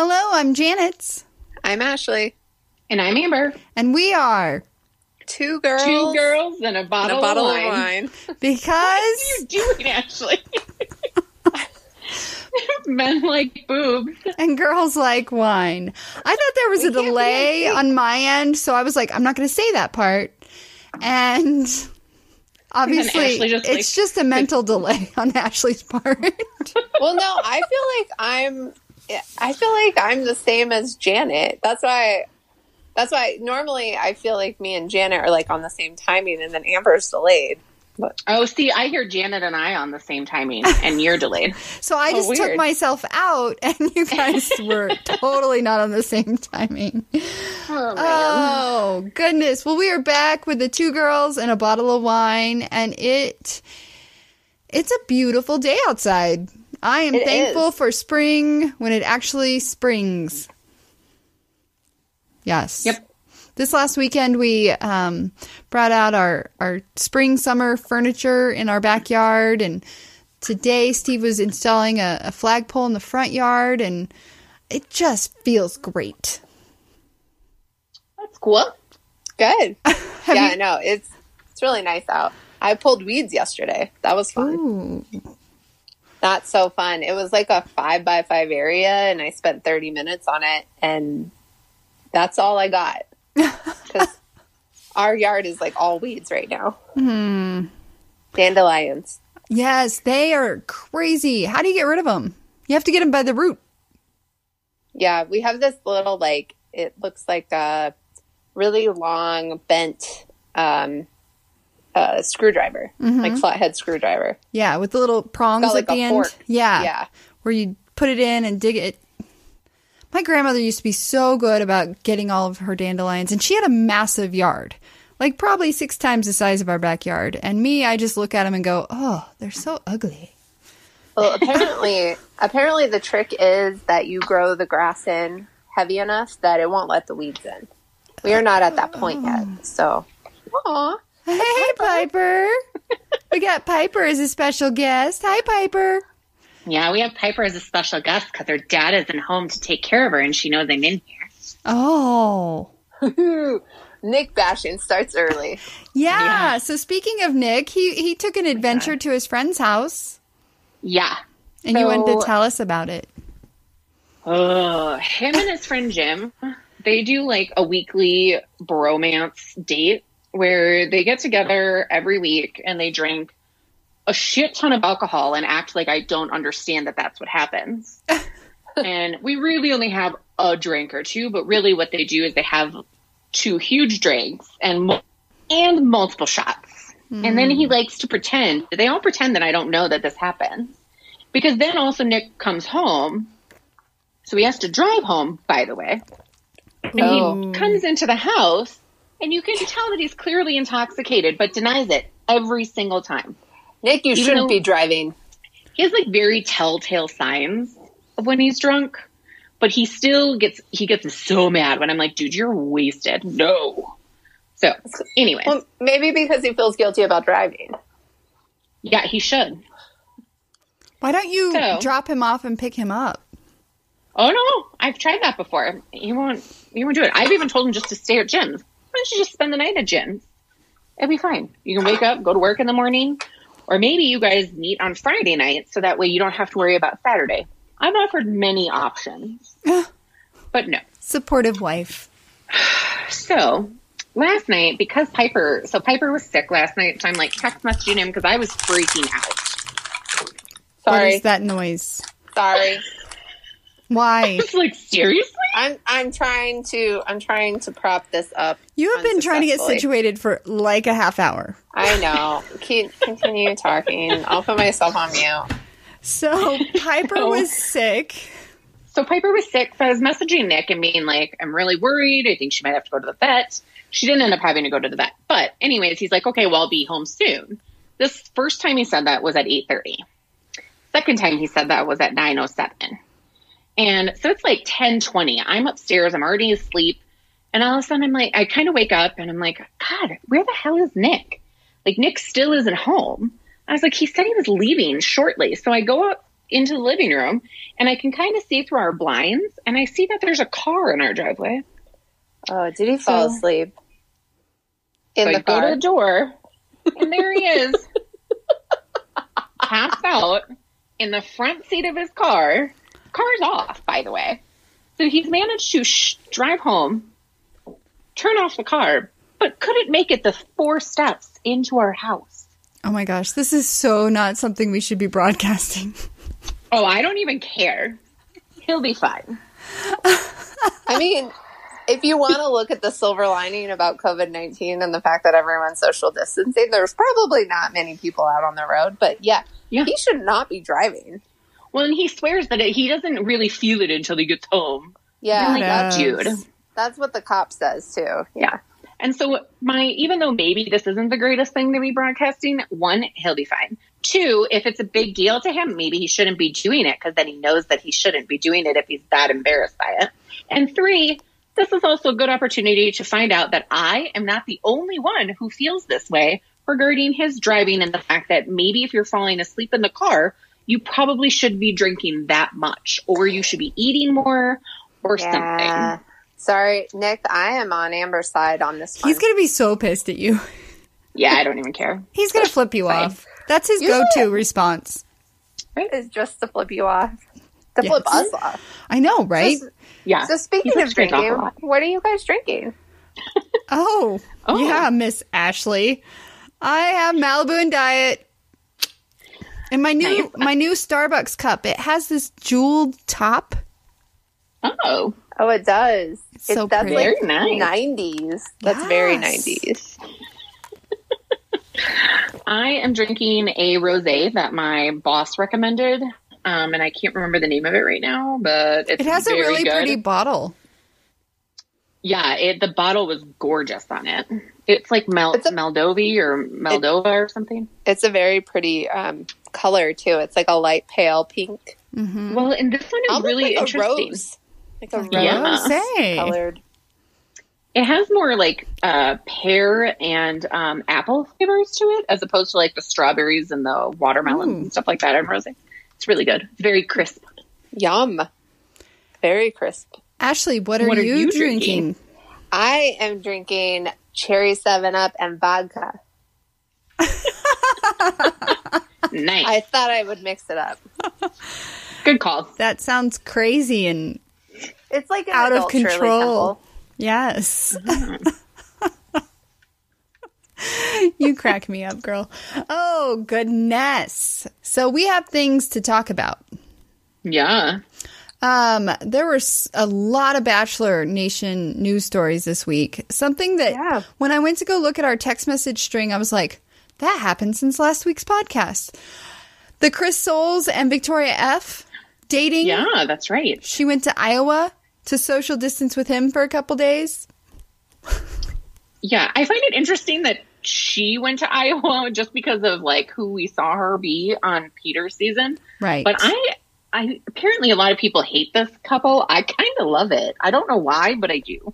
Hello, I'm Janet. I'm Ashley. And I'm Amber. And we are two girls, two girls, and a bottle, and a bottle of, wine. of wine. Because what are you doing, Ashley? Men like boobs, and girls like wine. I thought there was we a delay on my end, so I was like, I'm not going to say that part. And obviously, and just it's like, just a mental delay on Ashley's part. well, no, I feel like I'm. I feel like I'm the same as Janet. That's why that's why normally I feel like me and Janet are like on the same timing, and then Amber's delayed. But. Oh, see, I hear Janet and I on the same timing, and you're delayed. so I oh, just oh, took myself out, and you guys were totally not on the same timing. Oh, oh, goodness! Well, we are back with the two girls and a bottle of wine, and it it's a beautiful day outside. I am it thankful is. for spring when it actually springs. Yes. Yep. This last weekend, we um, brought out our, our spring summer furniture in our backyard. And today, Steve was installing a, a flagpole in the front yard, and it just feels great. That's cool. Good. yeah, you- no, it's it's really nice out. I pulled weeds yesterday. That was fun. Ooh. Not so fun. It was like a five by five area, and I spent 30 minutes on it. And that's all I got. Because our yard is like all weeds right now. Hmm. Dandelions. Yes, they are crazy. How do you get rid of them? You have to get them by the root. Yeah, we have this little like it looks like a really long bent um, uh, screwdriver, mm-hmm. like flathead screwdriver. Yeah, with the little prongs at like the end. Fork. Yeah, yeah, where you put it in and dig it my grandmother used to be so good about getting all of her dandelions, and she had a massive yard, like probably six times the size of our backyard. And me, I just look at them and go, "Oh, they're so ugly." Well, apparently, apparently the trick is that you grow the grass in heavy enough that it won't let the weeds in. We are not at that point yet, so. Aww. Hey, Piper. we got Piper as a special guest. Hi, Piper. Yeah, we have Piper as a special guest because her dad isn't home to take care of her, and she knows I'm in here. Oh. Nick bashing starts early. Yeah, yeah. So speaking of Nick, he he took an oh adventure to his friend's house. Yeah. And so, you wanted to tell us about it. Oh, him and his friend Jim, they do like a weekly bromance date where they get together every week and they drink a shit ton of alcohol and act like I don't understand that that's what happens. and we really only have a drink or two, but really what they do is they have two huge drinks and and multiple shots. Mm. And then he hmm. likes to pretend. They all pretend that I don't know that this happens. Because then also Nick comes home. So he has to drive home, by the way. And oh. he comes into the house and you can tell that he's clearly intoxicated, but denies it every single time. Nick, you Even shouldn't be driving. He has like very telltale signs of when he's drunk, but he still gets he gets so mad when I'm like, dude, you're wasted. No. So anyway, well, maybe because he feels guilty about driving. Yeah, he should. Why don't you so, drop him off and pick him up? Oh no, I've tried that before. He won't. He won't do it. I've even told him just to stay at Jim's. Why don't you just spend the night at Jim's? It'd be fine. You can wake up, go to work in the morning, or maybe you guys meet on Friday night so that way you don't have to worry about Saturday. I've offered many options, but no. Supportive wife. So last night, because Piper, so Piper was sick last night, so I'm like text messaging him because I was freaking out. Sorry. What is that noise? Sorry. Why? like seriously? I'm I'm trying to I'm trying to prop this up. You have been trying to get situated for like a half hour. I know. Keep continue talking. I'll put myself on mute. So Piper was sick. So Piper was sick. So I was messaging Nick and being like, "I'm really worried. I think she might have to go to the vet." She didn't end up having to go to the vet, but anyways, he's like, "Okay, well, I'll be home soon." This first time he said that was at 8:30. Second time he said that was at 9:07. And so it's like 10 20. I'm upstairs, I'm already asleep. And all of a sudden, I'm like, I kind of wake up and I'm like, God, where the hell is Nick? Like, Nick still isn't home. I was like, he said he was leaving shortly. So I go up into the living room and I can kind of see through our blinds and I see that there's a car in our driveway. Oh, did he fall So- asleep? In so the I go to car. the door and there he is, passed out in the front seat of his car. Car's off, by the way. So he's managed to sh- drive home, turn off the car, but couldn't make it the four steps into our house. Oh my gosh, this is so not something we should be broadcasting. Oh, I don't even care. He'll be fine. I mean, if you want to look at the silver lining about COVID 19 and the fact that everyone's social distancing, there's probably not many people out on the road. But yeah, Yeah. he should not be driving. Well, and he swears that it, he doesn't really feel it until he gets home. Yeah, Who that's, Dude. that's what the cop says too. Yeah. And so my even though maybe this isn't the greatest thing to be broadcasting, one, he'll be fine. Two, if it's a big deal to him, maybe he shouldn't be doing it because then he knows that he shouldn't be doing it if he's that embarrassed by it. And three, this is also a good opportunity to find out that I am not the only one who feels this way regarding his driving and the fact that maybe if you're falling asleep in the car, you probably should be drinking that much or you should be eating more or Yeah. something. Sorry, Nick, I am on Amber's side on this one. He's going to be so pissed at you. Yeah, I don't even care. He's going to flip you Fine. off. That's his Usually- go-to response. is just to flip you off. To Yes. flip us off. I know, right? So, Yeah. so speaking of flips me off a drinking, what are you guys drinking? Oh, Oh. yeah, Miss Ashley. I have Malibu and Diet. And my new Nice. my new Starbucks cup, it has this jeweled top. Oh, Oh, it does. It's so that's pretty. like Very nice. 90s. That's very 90s. I am drinking a rosé that my boss recommended, um, and I can't remember the name of it right now, but it's It has a really good. pretty bottle. Yeah, it, the bottle was gorgeous on it. It's like Mel- It's a- Moldovi or Moldova or something. It's a very pretty um, color, too. It's like a light pale pink. Well, and this one is Almost really like a interesting. rose. Like a rose yeah. colored. It has more like uh, pear and um, apple flavors to it, as opposed to like the strawberries and the watermelon Ooh. and stuff like that in rosé. It's really good. Very crisp. Yum. Very crisp. Ashley, what are, What are you, you drinking? drinking? I am drinking cherry 7 Up and vodka. Nice. I thought I would mix it up. Good call. That sounds crazy and It's like an Out of adult Shirley control. Temple. yes. you crack me up, girl. Oh, goodness. So we have things to talk about. Yeah. Um, there were a lot of Bachelor Nation news stories this week. Something that Yeah. when I went to go look at our text message string, I was like, that happened since last week's podcast. The Chris Soules and Victoria F dating. Yeah, that's right. She went to Iowa to social distance with him for a couple days. Yeah, I find it interesting that she went to Iowa just because of like who we saw her be on Peter's season. Right. But I, I apparently a lot of people hate this couple. I kind of love it. I don't know why, but I do.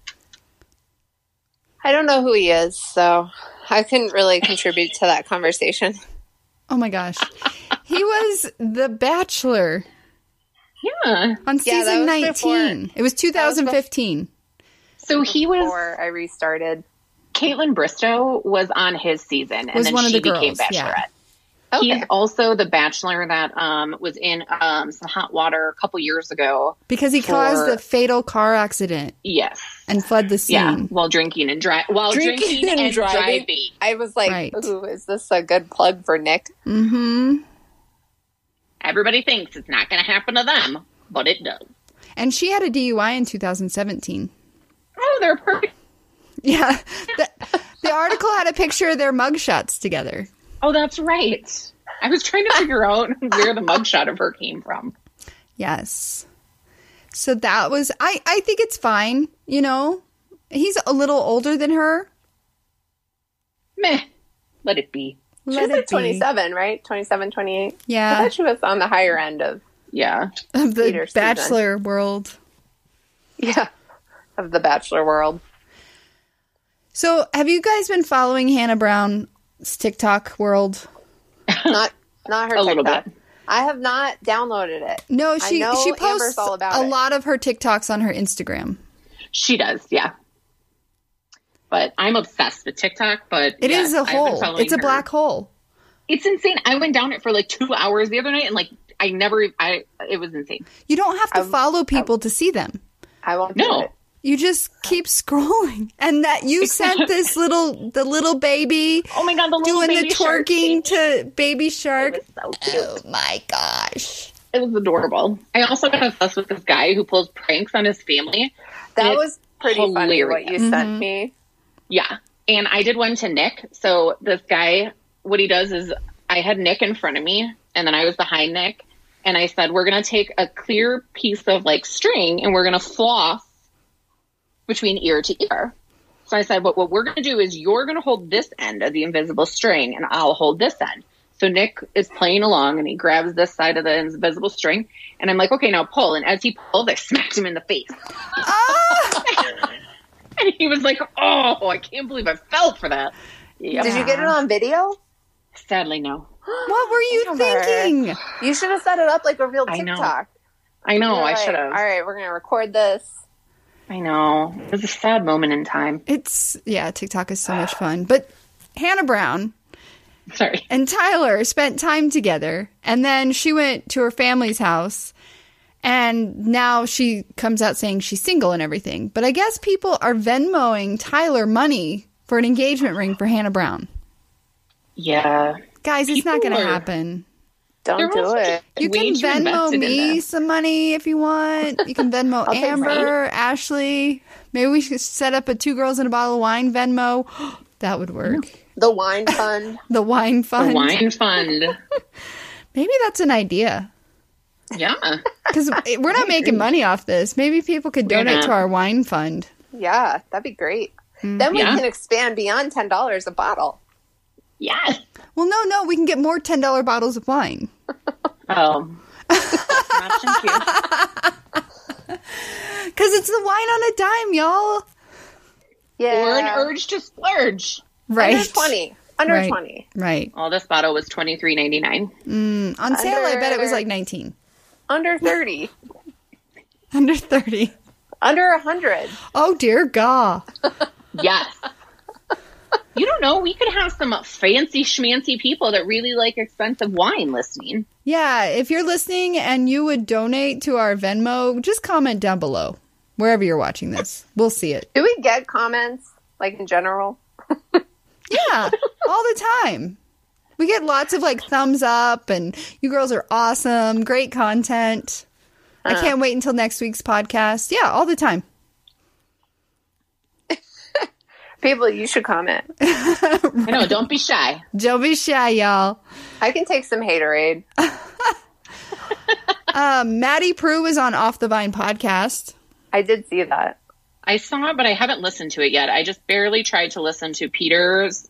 I don't know who he is, so I couldn't really contribute to that conversation. oh my gosh. he was the Bachelor Yeah. on season that was 19. before- it was 2015. So he was Before I restarted. Kaitlyn Bristowe was on his season, and Was then one of she the became girls, yeah. Bachelorette. Okay. He's also the Bachelor that um, was in um, some hot water a couple years ago. Because he caused For- a fatal car accident Yes. And fled the scene. Yeah, while drinking and dri- while drinking, and, driving. I was like, Right. ooh, is this a good plug for Nick? Mm-hmm. Everybody thinks it's not going to happen to them, but it does. And she had a DUI in 2017. Oh, they're perfect. Yeah. The, the article had a picture of their mugshots together. Oh, that's right. I was trying to figure out where the mugshot of her came from. Yes. So that was I I think it's fine, you know. He's a little older than her. Meh. Let it be. She Let was like it be. 27, right? 27, 28. Yeah. I Yeah. thought she was on the higher end of, Yeah. Of the Peter season. bachelor world. yeah, of the Bachelor world. So, have you guys been following Hannah Brown's TikTok world? Not, not her A little bit. I have not downloaded it. No, she she posts all about a it. lot of her TikToks on her Instagram. She does, yeah. But I'm obsessed with TikTok. But It is yes, a I've been hole. It's a her. black hole. It's insane. I went down it for like two hours the other night, and like I never. I it was insane. You don't have to Um, follow people to see them. I won't No. Do it. You just keep scrolling, and that you sent this little the little baby Oh my god, the little doing the baby shark twerking thing. to Baby Shark. It was so cute. Oh my gosh! It was adorable. I also got obsessed with this guy who pulls pranks on his family. That was pretty funny what hilarious. you sent me. Yeah. And I did one to Nick. So this guy, what he does is I had Nick in front of me and then I was behind Nick. And I said, we're going to take a clear piece of like string and we're going to floss between ear to ear. So I said, but what we're going to do is you're going to hold this end of the invisible string and I'll hold this end. So Nick is playing along and he grabs this side of the invisible string and I'm like, okay, now pull. And as he pulled, I smacked him in the face. and he was like, oh, I can't believe I fell for that. Yeah. Did you get it on video? Sadly, no. What were you thinking? You should have set it up like a real I know. TikTok. I know, You're I like, should have. All right, we're gonna record this. I know. It was a sad moment in time. It's yeah, TikTok is so much fun. But Hannah Brown Sorry. and Tyler spent time together, and then she went to her family's house, and now she comes out saying she's single and everything. But I guess people are Venmoing Tyler money for an engagement ring for Hannah Brown. Yeah. Guys, it's not going to happen. Don't There do it. You can Venmo me some money if you want. You can Venmo Amber, Ashley. Maybe we should set up a two girls and a bottle of wine Venmo. that would work. The wine fund. The wine fund. The wine fund. Maybe that's an idea. Yeah. Because we're not making money off this. Maybe people could We're donate not. to our wine fund. Yeah, that'd be great. Hmm. Then we Yeah. can expand beyond ten dollars a bottle. Yeah. Well, no, no, we can get more ten dollar bottles of wine. Oh. That's an option too. Because it's the wine on a dime, y'all. Yeah, Or an urge to splurge. Right. Under twenty. Under Right. twenty. Right. Well, this bottle was twenty three ninety nine. Mm, on sale, I bet it was like nineteen. Under thirty. Under thirty. under a hundred. Oh dear God. Yes. you don't know. We could have some fancy schmancy people that really like expensive wine listening. Yeah, if you're listening and you would donate to our Venmo, just comment down below wherever you're watching this. We'll see it. Do we get comments like in general? Yeah, all the time. We get lots of like thumbs up and you girls are awesome, great content. I uh-huh. can't wait until next week's podcast. Yeah, all the time. People, you should comment. I know. Don't be shy. Don't be shy, y'all. I can take some haterade. Um, Maddie Prue was on Off the Vine podcast. I did see that. I saw it, but I haven't listened to it yet. I just barely tried to listen to Peter's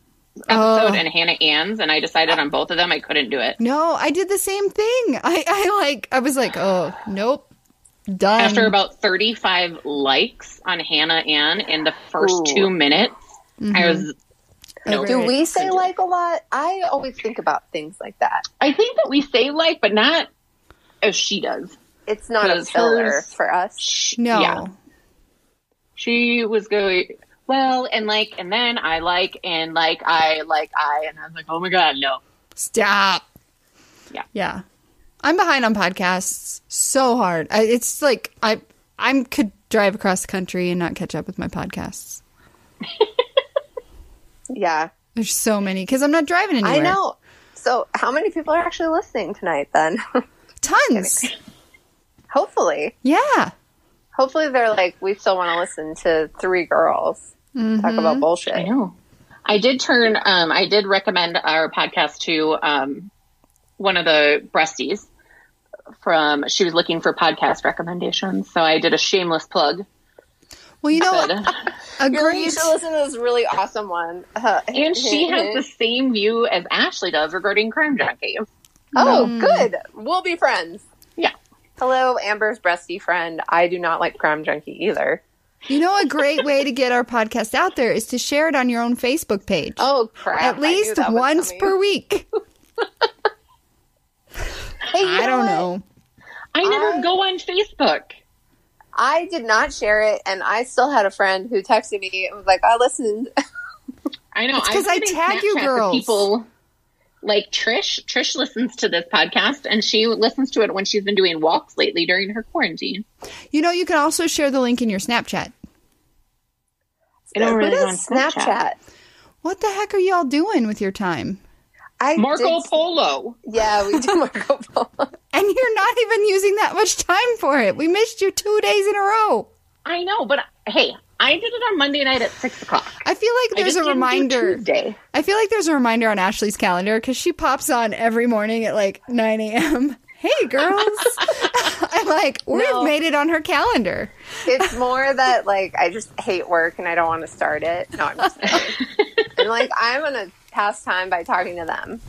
episode Oh. and Hannah Ann's, and I decided on both of them I couldn't do it. No, I did the same thing. I, I like, I was like, oh, nope. Done. After about 35 likes on Hannah Ann in the first Ooh. two minutes, I was. No, Do we say like a lot? I always think about things like that. I think that we say like, but not as she does. It's not a Because filler hers- for us. She- no. Yeah. She was going, well, and like, and then I like, and like, I like, I, and I was like, oh my God, no. Stop. Yeah. Yeah. I'm behind on podcasts so hard. I, it's like I I could drive across the country and not catch up with my podcasts. Yeah, There's so many because I'm not driving anywhere. I know. So, how many people are actually listening tonight then? Tons. Hopefully. Yeah. Hopefully, they're like, we still want to listen to three girls talk about bullshit. I know. I did turn. Um, I did recommend our podcast to um, one of the breasties. From she was looking for podcast recommendations, so I did a shameless plug. Well, you know, But, a You're like, you should listen to this really awesome one. Uh, and she has the same view as Ashley does regarding crime junkie. Oh, good. We'll be friends. Yeah, Hello, Amber's breasty friend. I do not like Crime Junkie either. You know, a great way to get our podcast out there is to share it on your own Facebook page. Oh, crap. At least once coming. per week. I don't know. I never I, go on Facebook. I did not share it, and I still had a friend who texted me and was like, "I listened." I know because I tag Snapchat you girls. People like Trish. Trish listens to this podcast, and she listens to it when she's been doing walks lately during her quarantine. You know, you can also share the link in your Snapchat. I don't really on Snapchat. Snapchat. What the heck are y'all doing with your time? I Marco did, Polo. Yeah, we do Marco Polo. and you're not even using that much time for it. We missed you two days in a row. I know, but hey, I did it on Monday night at six o'clock. I feel like there's a reminder. I feel like there's a reminder on Ashley's calendar because she pops on every morning at like 9 a.m. Hey, girls. I'm like, we've no. made it on her calendar. It's more that like I just hate work and I don't want to start it. No, I'm just kidding. and like I'm gonna pass time by talking to them.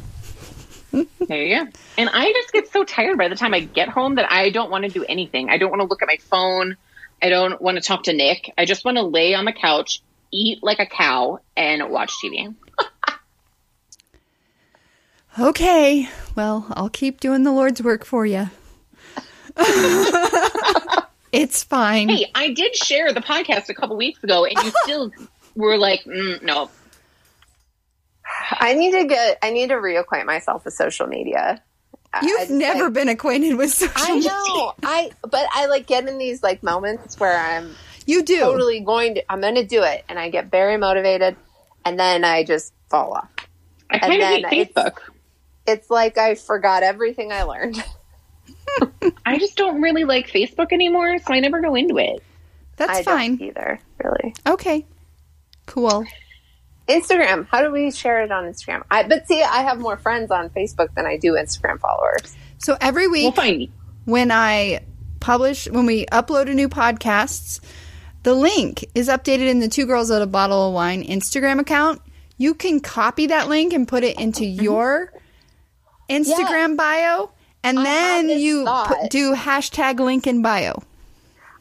There you go. And I just get so tired by the time I get home that I don't want to do anything. I don't want to look at my phone. I don't want to talk to Nick. I just want to lay on the couch, eat like a cow, and watch TV. okay. Well, I'll keep doing the Lord's work for you. it's fine. Hey, I did share the podcast a couple weeks ago, and you still were like, mm, no. I need to get. I need to reacquaint myself with social media. You've never been acquainted with social I media. I know. I but I like get in these like moments where I'm you do totally going to I'm going to do it, and I get very motivated, and then I just fall off. I kind of hate Facebook. It's, it's like I forgot everything I learned. I just don't really like Facebook anymore, so I never go into it. That's I fine. either, really. Okay. Cool. Instagram. How do we share it on Instagram? I but see, I have more friends on Facebook than I do Instagram followers. So every week, we'll when I publish, when we upload a new podcasts, the link is updated in the Two Girls at a Bottle of Wine Instagram account. You can copy that link and put it into mm-hmm. your Instagram yes. bio, and I then you put, do hashtag link in bio.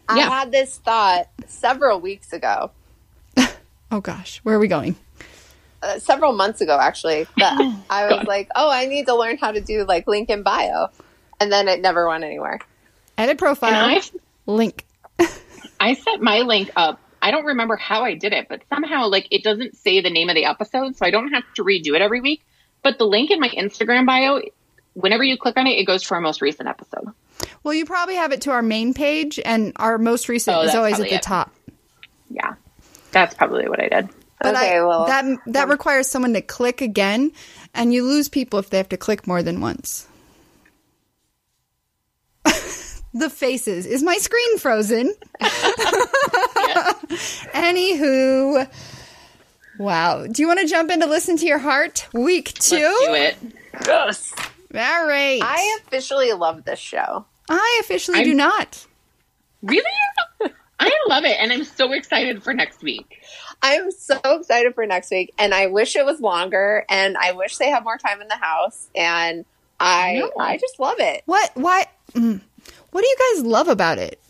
I yeah. had this thought several weeks ago. oh gosh, where are we going? Uh, several months ago, actually, that I was God. like, "Oh, I need to learn how to do like link in bio," and then it never went anywhere. Edit profile, link. I set my link up. I don't remember how I did it, but somehow like it doesn't say the name of the episode, so I don't have to redo it every week. But the link in my Instagram bio, whenever you click on it, it goes to our most recent episode. Well, you probably have it to our main page, and our most recent oh, is always at the it. top. Yeah, that's probably what I did. But okay, I, well, that that requires someone to click again, and you lose people if they have to click more than once. the faces. Is my screen frozen? Anywho, wow. Do you want to jump in to listen to your heart? Week 2 Let's do it. Yes. All right. I officially love this show. I officially I'm, do not. Really? I love it, and I'm so excited for next week. I'm so excited for next week, and I wish it was longer, and I wish they have more time in the house, and I I, I just love it. What? What? Mm, what do you guys love about it?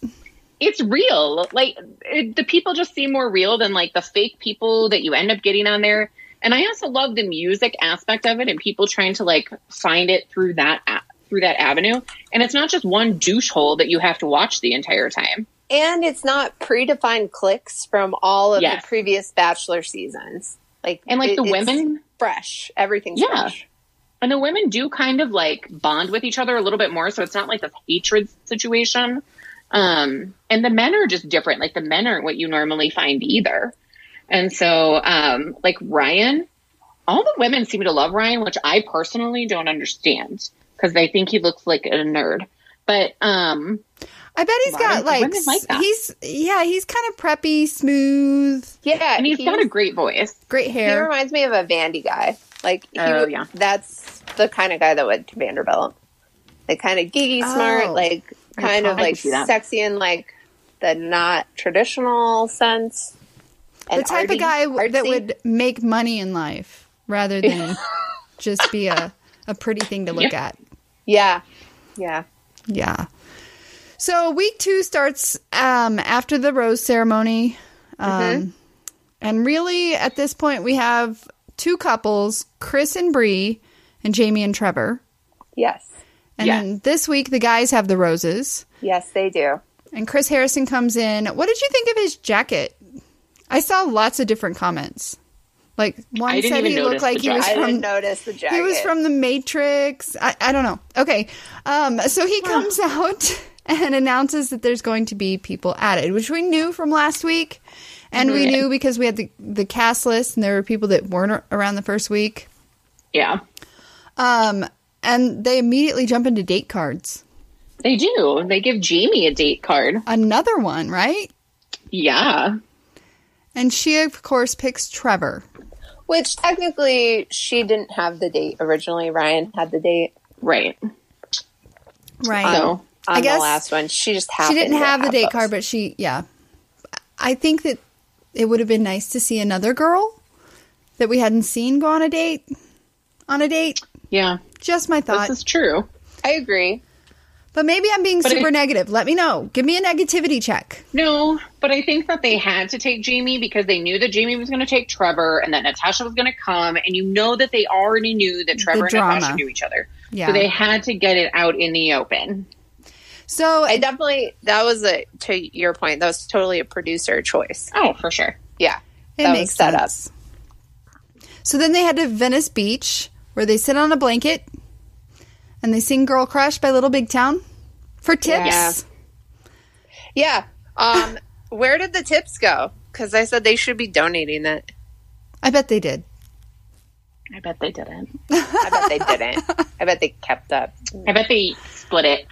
It's real. Like it, the people just seem more real than like the fake people that you end up getting on there. And I also love the music aspect of it and people trying to like find it through that through that avenue. And it's not just one douche hole that you have to watch the entire time. And it's not predefined clicks from all of yes. the previous Bachelor seasons. Like and like it, the women, fresh. Everything's yeah. fresh. And the women do kind of like bond with each other a little bit more, so it's not like this hatred situation. Um, and the men are just different. Like the men aren't what you normally find either. And so, um, like Ryan, all the women seem to love Ryan, which I personally don't understand because they think he looks like a nerd. But um, I bet he's got like, like he's yeah he's kind of preppy, smooth. Yeah, and he's, he's got a great voice, great hair. He reminds me of a Vandy guy. Like he oh, yeah. that's the kind of guy that went to Vanderbilt. Like kind of geeky, smart, oh, like kind of like sexy and like the not traditional sense. the type arty, of guy artsy. that would make money in life rather than just be a, a pretty thing to look yeah. at. Yeah. Yeah. Yeah. So week two starts um, after the rose ceremony. Um, mm-hmm. And really, at this point, we have two couples, Chris and Bree, and Jamie and Trevor. Yes. And Yeah. then this week, the guys have the roses. Yes, they do. And Chris Harrison comes in. What did you think of his jacket? I saw lots of different comments. Like one didn't said he looked like he was I from didn't notice the jacket. he was from the Matrix. I, I don't know. Okay. Um, so he comes out and announces that there's going to be people added, which we knew from last week. And we Mhm. knew because we had the, the cast list and there were people that weren't around the first week. Yeah, Um, and they immediately jump into date cards. they do. They give Jamie a date card. Another one, right? Yeah, And she, of course, picks Trevor. Which technically she didn't have the date originally. Ryan had the date right. Right. So, on I guess the last one. She just she didn't to have the date those. card, but she, yeah. I think that it would have been nice to see another girl that we hadn't seen go on a date. On a date. Yeah, Just my thought. this is true. I agree. but maybe I'm being But super I- negative. Let me know. Give me a negativity check. No, but I think that they had to take Jamie because they knew that Jamie was going to take Trevor and that Natasha was going to come. And you know that they already knew that Trevor and. Natasha knew each other. Yeah. So they had to get it out in the open. So I definitely that was a to your point. That was totally a producer choice. Oh, for sure. Yeah, it that was makes set up. sense. So then they head to Venice Beach where they sit on a blanket and they sing Girl Crush by Little Big Town for tips. Yeah. Yeah. Um, where did the tips go? Because I said they should be donating it. I bet they did. I bet they didn't. I bet they didn't. I bet they kept up. I bet they split it.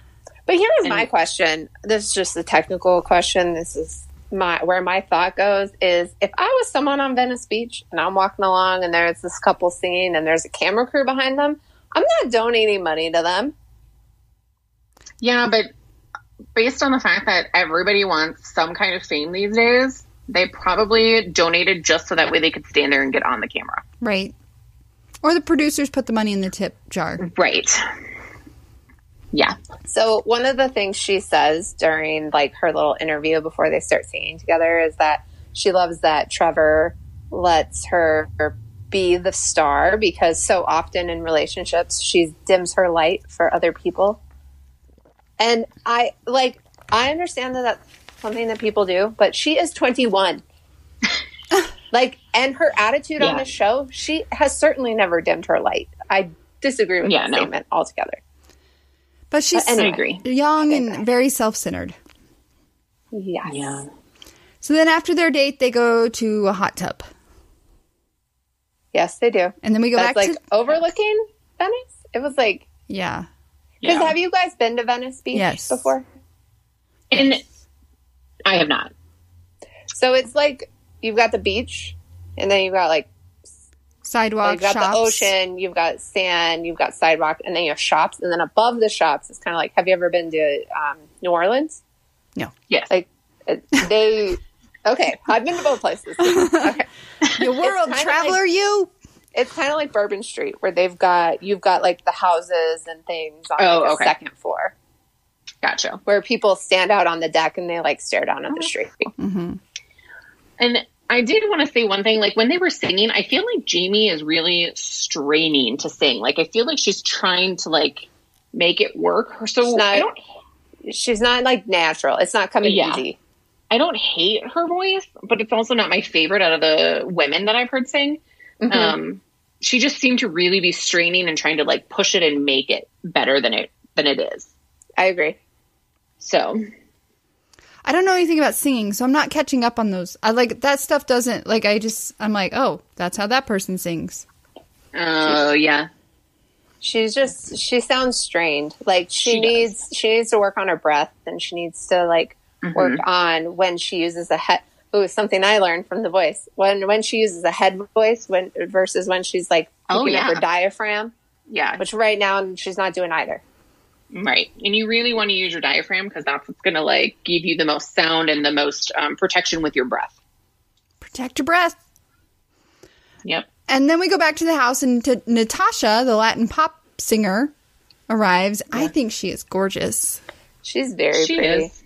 But here is my question. This is just a technical question. This is my where my thought goes is if I was someone on Venice Beach and I'm walking along and there's this couple singing and there's a camera crew behind them, I'm not donating money to them. Yeah, but based on the fact that everybody wants some kind of fame these days, they probably donated just so that way they could stand there and get on the camera. Right. Or the producers put the money in the tip jar. Right. Yeah. So one of the things she says during like her little interview before they start singing together is that she loves that Trevor lets her be the star because so often in relationships she dims her light for other people. And I like I understand that that's something that people do, but she is 21. like and her attitude on Yeah. the show, she has certainly never dimmed her light. I disagree with Yeah, that no. statement altogether. But she's But anyway. Young and very self centered. Yes. Yeah. So then after their date, they go to a hot tub. Yes, they do. And then we go That's back like to. overlooking Venice. It was like Yeah. because Yeah. have you guys been to Venice Beach Yes. before? And I have not. So it's like you've got the beach, and then you've got like Sidewalk you've got shops. the ocean, you've got sand, you've got sidewalk, and then you have shops, and then above the shops it's kind of like have you ever been to um, New Orleans? No. Yes. Like uh, they. Okay, I've been to both places. Okay. You world kinda traveler, you. It's kind of like Bourbon Street, where they've got you've got like the houses and things on Oh, like, a okay. second floor. Gotcha. where people stand out on the deck and they like stare down at the street. And I did want to say one thing. Like when they were singing, I feel like Jamie is really straining to sing. Like I feel like she's trying to like make it work. So She's not- I don't She's not like natural. It's not coming Yeah. easy. I don't hate her voice, but it's also not my favorite out of the women that I've heard sing. Mhm. Um, she just seemed to really be straining and trying to like push it and make it better than it than it is. I agree. So I don't know anything about singing, so I'm not catching up on those. I like that stuff doesn't like I just I'm like, "Oh, that's how that person sings." Oh yeah. She's just she sounds strained. Like she, She does. needs she needs to work on her breath and she needs to like Mm-hmm. work on when she uses a head. Ooh, something I learned from the voice when when she uses a head voice when versus when she's like Oh, picking up yeah. her diaphragm, Yeah. which right now she's not doing either. Right. And you really want to use your diaphragm because that's what's going to like give you the most sound and the most um, protection with your breath. Protect your breath. Yep. And then we go back to the house and to Natasha, the Latin pop singer, arrives. I think she is gorgeous. She's very she pretty, is.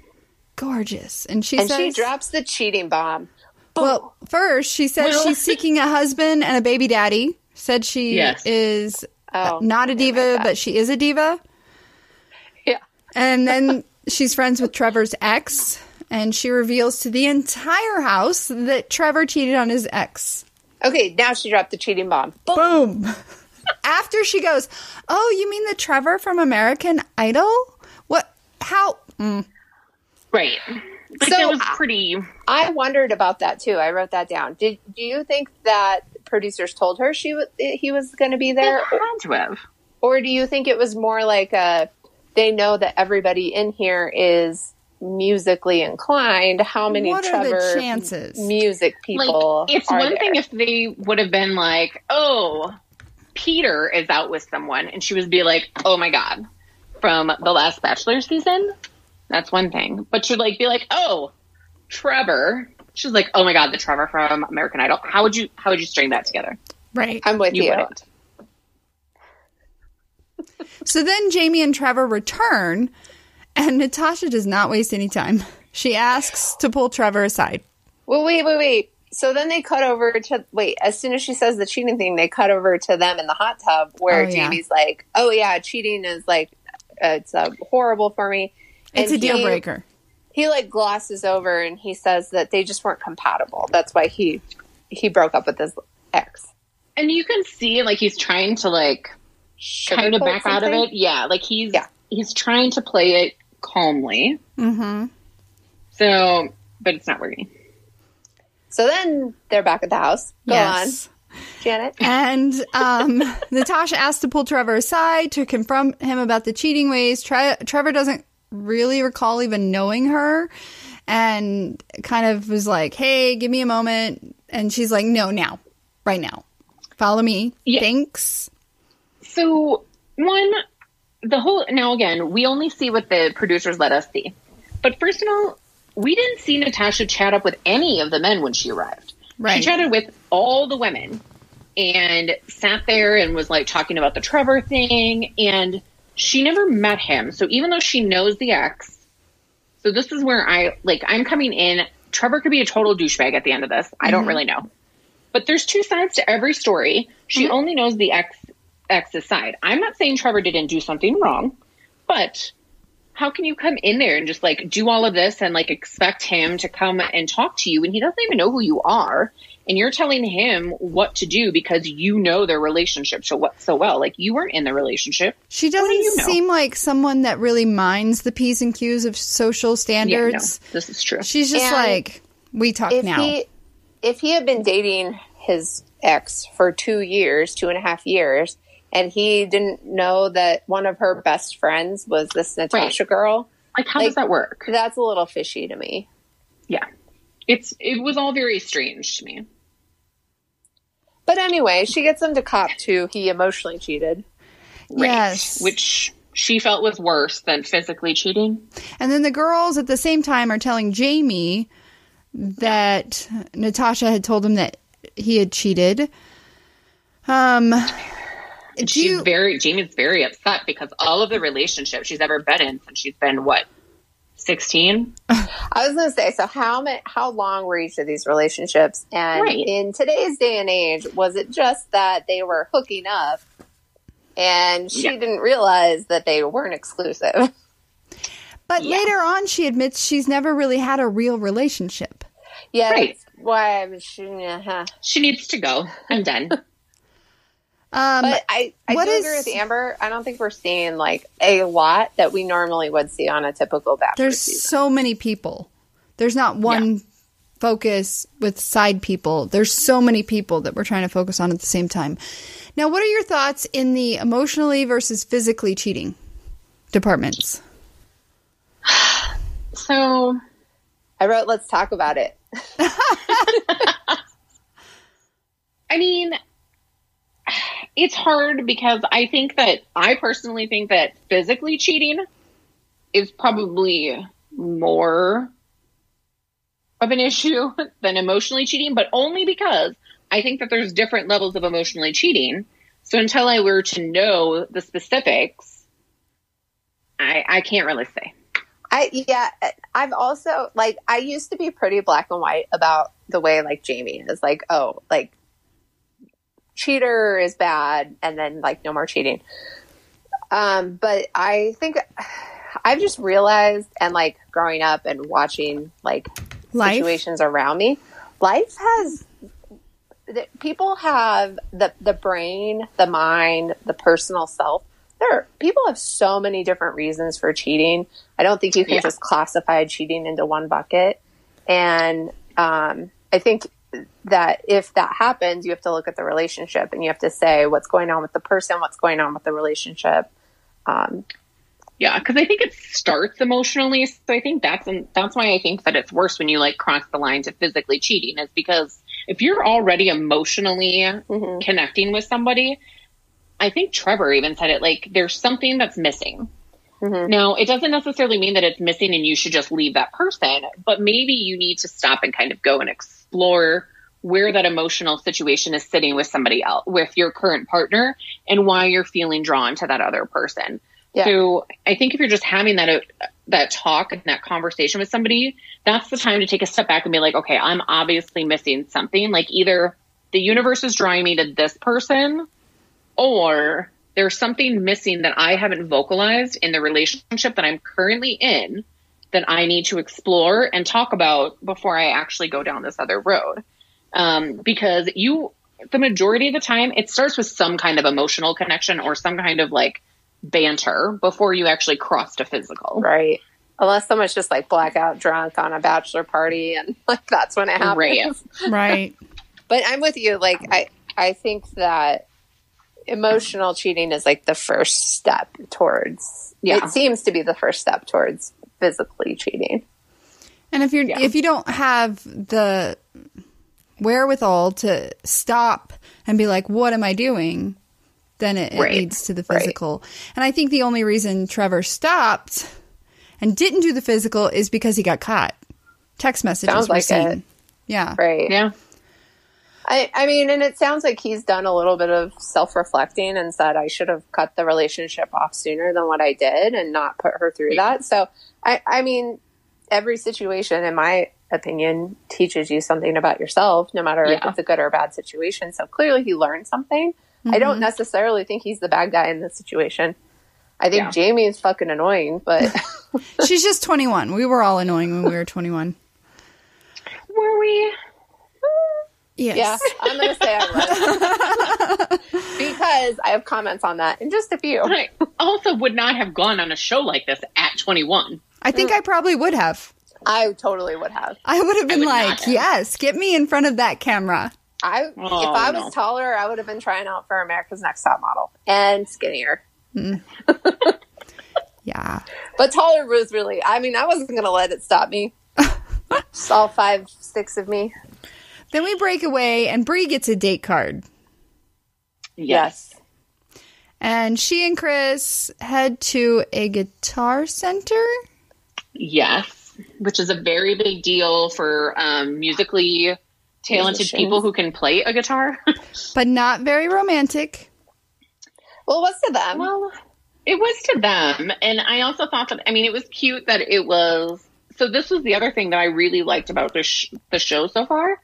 Gorgeous. And she and says she drops the cheating bomb. Well, first she says Well- she's seeking a husband and a baby daddy. Said she Yes. is Oh, not a diva, but she is a diva. And then she's friends with Trevor's ex, and she reveals to the entire house that Trevor cheated on his ex. Okay, now she dropped the cheating bomb. Boom. After she goes, "Oh, you mean the Trevor from American Idol? What? How?" Mm. Right. Like so, was pretty. I wondered about that too. I wrote that down. Did do you think that producers told her she w- he was going to be there? They had to have. Or do you think it was more like a they know that everybody in here is musically inclined? How many what Trevor chances? music people? Like, it's one there? thing if they would have been like, "Oh, Peter is out with someone," and she would be like, "Oh my god." From the last Bachelor season, that's one thing. But she'd like be like, "Oh, Trevor." She's like, "Oh my god, the Trevor from American Idol." How would you how would you string that together? Right. I'm with you. you. Wouldn't. so then Jamie and Trevor return, and Natasha does not waste any time. She asks to pull Trevor aside. Well, wait, wait, wait. So then they cut over to wait. As soon as she says the cheating thing, they cut over to them in the hot tub where oh, Jamie's yeah. like, "Oh yeah, cheating is like it's uh, horrible for me." It's a deal he, breaker. He like glosses over and he says that they just weren't compatible. That's why he he broke up with his ex. And you can see like he's trying to like kind of back out of it. Yeah, like he's yeah. he's trying to play it calmly. Mm-hmm. So, but it's not working. So then they're back at the house. Go yes. on, Janet. And um, Natasha asks to pull Trevor aside to confront him about the cheating ways. Tre- Trevor doesn't really recall even knowing her and kind of was like, hey, give me a moment. And she's like, no, now, right now. Follow me. Yeah. Thanks. So, one, the whole, now again, we only see what the producers let us see. But first of all, we didn't see Natasha chat up with any of the men when she arrived. Right. She chatted with all the women and sat there and was like talking about the Trevor thing. And she never met him. So even though she knows the ex, so this is where I like I'm coming in. Trevor could be a total douchebag at the end of this. I mm-hmm. don't really know. But there's two sides to every story. She mm-hmm. only knows the ex ex's side. I'm not saying Trevor didn't do something wrong, but how can you come in there and just like do all of this and like expect him to come and talk to you when he doesn't even know who you are and you're telling him what to do because you know their relationship so what so well. Like you weren't in the relationship. She doesn't do you know? seem like someone that really minds the p's and q's of social standards. Yeah, no, this is true. She's just and like we talk if now. He, if he had been dating his ex for two years, two and a half years, and he didn't know that one of her best friends was this Natasha right. girl. Like, how like, does that work? That's a little fishy to me. Yeah, it's it was all very strange to me. But anyway, she gets him to cop to he emotionally cheated. Right. Yes. Which she felt was worse than physically cheating. And then the girls at the same time are telling Jamie that Natasha had told him that he had cheated. Um and she's you, very Jamie's very upset because all of the relationships she's ever been in since she's been what 16 i was going to say so how how long were each of these relationships and right. in today's day and age was it just that they were hooking up and she yeah. didn't realize that they weren't exclusive but yeah. later on she admits she's never really had a real relationship yeah right. why she, uh-huh. she needs to go i'm done um, but I, I do is, agree with Amber. I don't think we're seeing like a lot that we normally would see on a typical Bachelor There's season. so many people. There's not one yeah. focus with side people. There's so many people that we're trying to focus on at the same time. Now, what are your thoughts in the emotionally versus physically cheating departments? So, I wrote, let's talk about it. I mean, it's hard because I think that I personally think that physically cheating is probably more of an issue than emotionally cheating, but only because I think that there's different levels of emotionally cheating. So until I were to know the specifics, I, I can't really say. I yeah, I've also like I used to be pretty black and white about the way like Jamie is like, oh, like cheater is bad and then like no more cheating. Um, but I think I've just realized, and like growing up and watching like Life? situations around me, life has th- people have the the brain, the mind, the personal self. There, are people have so many different reasons for cheating. I don't think you can Yeah. just classify cheating into one bucket. And um, I think that if that happens, you have to look at the relationship and you have to say what's going on with the person, what's going on with the relationship. Um, Yeah, because I think it starts emotionally. So I think that's and that's why I think that it's worse when you like cross the line to physically cheating. Is because if you're already emotionally mhm. connecting with somebody, I think Trevor even said it like there's something that's missing. Mhm. Now, it doesn't necessarily mean that it's missing and you should just leave that person, but maybe you need to stop and kind of go and explore where that emotional situation is sitting with somebody else, with your current partner, and why you're feeling drawn to that other person. Yeah. So, I think if you're just having that uh, that talk and that conversation with somebody, that's the time to take a step back and be like, okay, I'm obviously missing something. Like either the universe is drawing me to this person, or there's something missing that I haven't vocalized in the relationship that I'm currently in that I need to explore and talk about before I actually go down this other road. Um, because you, the majority of the time, it starts with some kind of emotional connection or some kind of like banter before you actually cross to physical. Right. Unless someone's just like blackout drunk on a bachelor party and like that's when it happens. Right. Right. But I'm with you. Like I I think that emotional cheating is like the first step towards Yeah. it seems to be the first step towards physically cheating. And if you're Yeah. if you don't have the wherewithal to stop and be like, "What am I doing?" then it, it leads to the Right. physical. And I think the only reason Trevor stopped and didn't do the physical is because he got caught. Text messages Sounds were like seen. it. Yeah. Right. Yeah. I, I mean, and it sounds like he's done a little bit of self reflecting and said, I should have cut the relationship off sooner than what I did and not put her through that. So, I, I mean, every situation, in my opinion, teaches you something about yourself, no matter if it's a good or bad situation. So clearly he learned something. I don't mm-hmm. necessarily think he's the bad guy in this situation. I think Yeah. Jamie is fucking annoying, but She's just 21. We were all annoying when we were 21. Were we? Yes. yeah, I'm going to say I was. because I have comments on that in just a few. I also would not have gone on a show like this at 21. I think I probably would have. I totally would have. I would have been would like, have. yes, get me in front of that camera. I Oh, if I was no. taller, I would have been trying out for America's Next Top Model and skinnier. Hmm. Yeah. But taller was really. I mean, I wasn't going to let it stop me. Just all five, six of me. Then we break away and Bree gets a date card. Yes. And she and Chris head to a guitar center. Yes, which is a very big deal for um, musically talented Musicians. people who can play a guitar. but not very romantic. Well, it was to them? well, it was to them. And I also thought that, I mean, it was cute that it was. So, this was the other thing that I really liked about the, sh- the show so far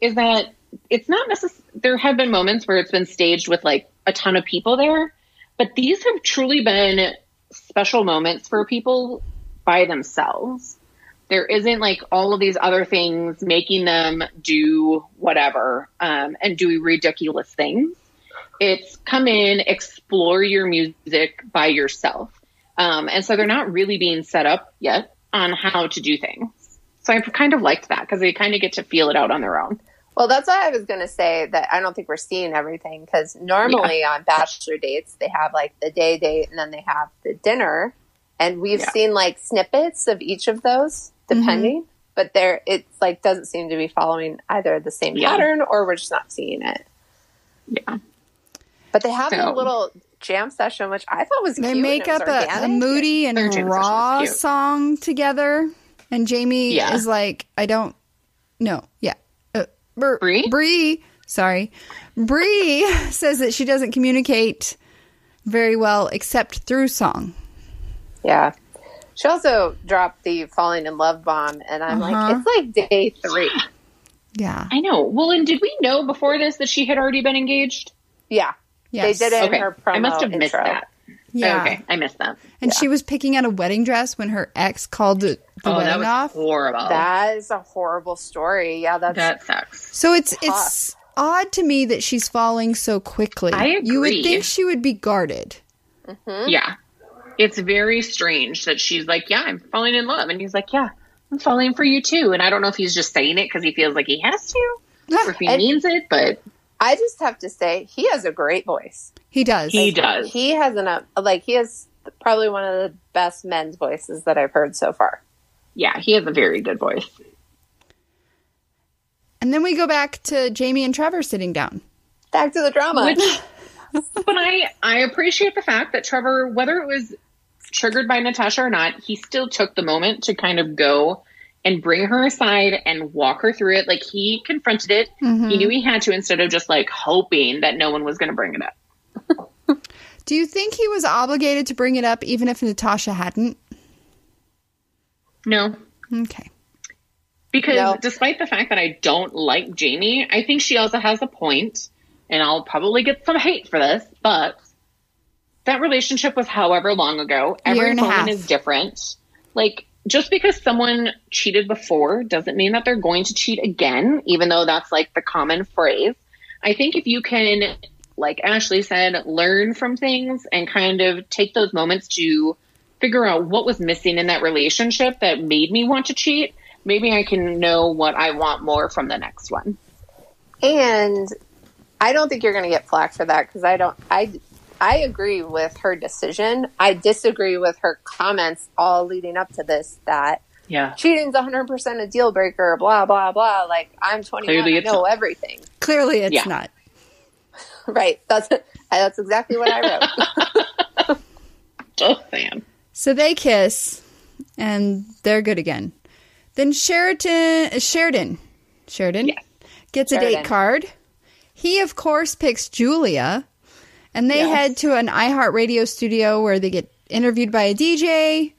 is that it's not necessarily, there have been moments where it's been staged with like a ton of people there, but these have truly been special moments for people by themselves. There isn't like all of these other things making them do whatever um, and do ridiculous things. It's come in, explore your music by yourself. Um, and so they're not really being set up yet on how to do things. So I kind of liked that because they kind of get to feel it out on their own. Well, that's why I was going to say that I don't think we're seeing everything because normally on bachelor dates they have like the day date and then they have the dinner, and we've Yeah. seen like snippets of each of those depending. Mm-hmm. But there, it's like doesn't seem to be following either the same Yeah. pattern or we're just not seeing it. Yeah. But they have So- a little jam session, which I thought was They cute and make up a, a moody and Their jam session was raw song together. And Jamie Yeah. is like, I don't know. Yeah. Br- Bree? Bree. Sorry. Bree says that she doesn't communicate very well except through song. Yeah. She also dropped the falling in love bomb, and I'm Uh-huh. like, it's like day three. Yeah. I know. Well, and did we know before this that she had already been engaged? Yeah. Yes. They did it Okay. in her promo I must have missed intro. that. Oh, yeah. Okay, I missed that. And she was picking out a wedding dress when her ex called the, the oh, that wedding was off. horrible. That is a horrible story. Yeah, that's that sucks. So it's it's odd to me that she's falling so quickly. I agree. You would think she would be guarded. Mm-hmm. Yeah. It's very strange that she's like, Yeah, I'm falling in love. And he's like, Yeah, I'm falling for you too. And I don't know if he's just saying it because he feels like he has to or if he And- means it, but I just have to say he has a great voice. He does. he does. He has an like he has probably one of the best men's voices that I've heard so far. yeah, he has a very good voice. And then we go back to Jamie and Trevor sitting down. Back to the drama. Which, but I I appreciate the fact that Trevor, whether it was triggered by Natasha or not, he still took the moment to kind of go and bring her aside and walk her through it. Like he confronted it. He mm-hmm. knew he had to instead of just like hoping that no one was going to bring it up. Do you think he was obligated to bring it up even if Natasha hadn't? No, Okay. Because No. despite the fact that I don't like Jamie, I think she also has a point, and I'll probably get some hate for this, but that relationship was however long ago. Every woman is different. Like, just because someone cheated before doesn't mean that they're going to cheat again, even though that's like the common phrase. I think if you can, like Ashley said, learn from things and kind of take those moments to figure out what was missing in that relationship that made me want to cheat, maybe I can know what I want more from the next one. And I don't think you're going to get flack for that because I don't. I I agree with her decision. I disagree with her comments all leading up to this that Yeah. cheating's 100 percent a deal breaker. Blah blah blah. Like I'm 21. Clearly I know not. everything. Clearly it's Yeah. not. Right. That's that's exactly what I wrote. Oh, Just saying. So they kiss and they're good again. Then Sheraton Sheridan Sheridan Yes. gets a date card. He of course picks Julia and they Yes. head to an iHeartRadio studio where they get interviewed by a DJ.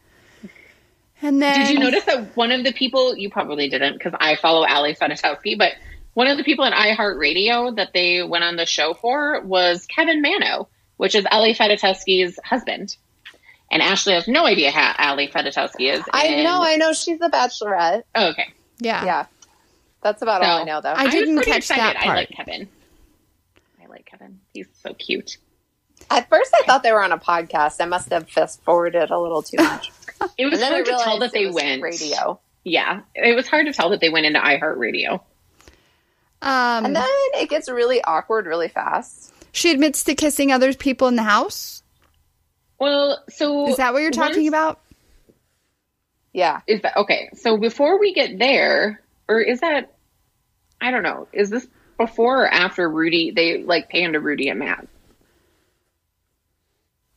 And then Did you notice that one of the people, you probably didn't because I follow Ali Fedotowsky, but one of the people at iHeartRadio that they went on the show for was Kevin Manno, which is Ali Fedotowsky's husband. And Ashley has no idea how Ali Fedotowsky is. I and- know. I know. She's the Bachelorette. Oh, okay. Yeah. Yeah. That's about all I know, though. I was didn't pretty catch that excited. I part. like Kevin. I like Kevin. He's so cute. At first, I thought they were on a podcast. I must have fast forwarded a little too much. It was And hard to tell that they went. radio. Yeah, it was hard to tell that they went into iHeartRadio. Um And then it gets really awkward really fast. she admits to kissing other people in the house. Well, so Is that what you're talking once- about? Yeah. Is that okay? So before we get there, or is that I don't know, is this before or after Rudi they like panned to Rudi and Matt?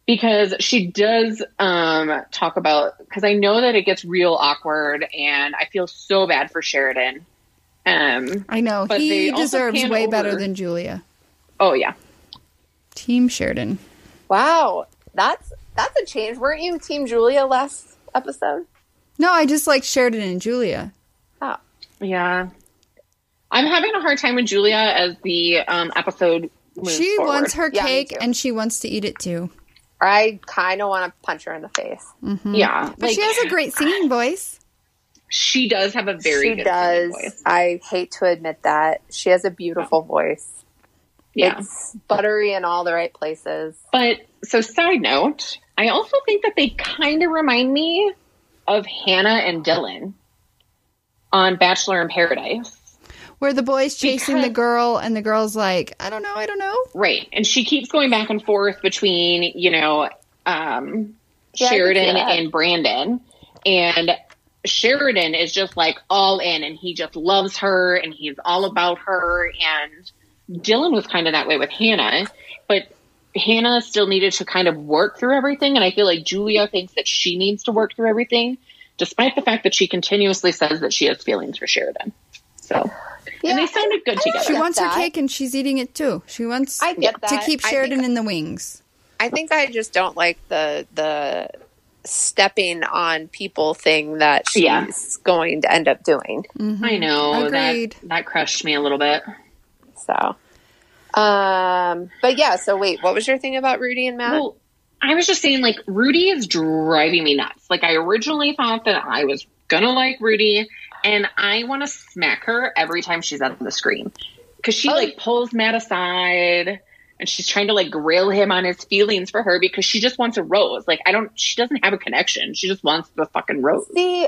Because she does um talk about because I know that it gets real awkward and I feel so bad for Sheridan. Um I know. But he deserves pan way better than Julia. oh yeah. Team Sheridan. Wow. That's that's a change. Weren't you Team Julia last episode? No, I just like Sheridan and Julia. Oh. Yeah. I'm having a hard time with Julia as the um episode moves she forward. wants her Yeah, cake and she wants to eat it too. I kind of want to punch her in the face. Yeah. But she has a great singing voice. She does have a very she good does. singing voice. I hate to admit that. She has a beautiful voice. Yeah. It's buttery in all the right places. But so side note, I also think that they kind of remind me of Hannah and Dylan on Bachelor in Paradise. Where the boy's chasing the girl and the girl's like, I don't know, I don't know. Right. And she keeps going back and forth between, you know, um, Yeah, I can see Sheridan and Brandon. And Sheridan is just like all in and he just loves her and he's all about her. And Dylan was kind of that way with Hannah, but Hannah still needed to kind of work through everything. And I feel like Julia thinks that she needs to work through everything, despite the fact that she continuously says that she has feelings for Sheridan. So, and they sounded good I together. She get wants her cake and she's eating it too. She wants I get to that. keep I Sheridan think- in the wings. I think I just don't like the the stepping on people thing that she's Yeah. going to end up doing. I know Agreed. that that crushed me a little bit. So, um, but yeah. So wait, what was your thing about Rudi and Matt? Well, I was just saying, like, Rudi is driving me nuts. Like, I originally thought that I was gonna like Rudi, and I want to smack her every time she's on the screen because she oh. like pulls Matt aside and she's trying to like grill him on his feelings for her because she just wants a rose. Like, I don't, she doesn't have a connection. She just wants the fucking rose. See,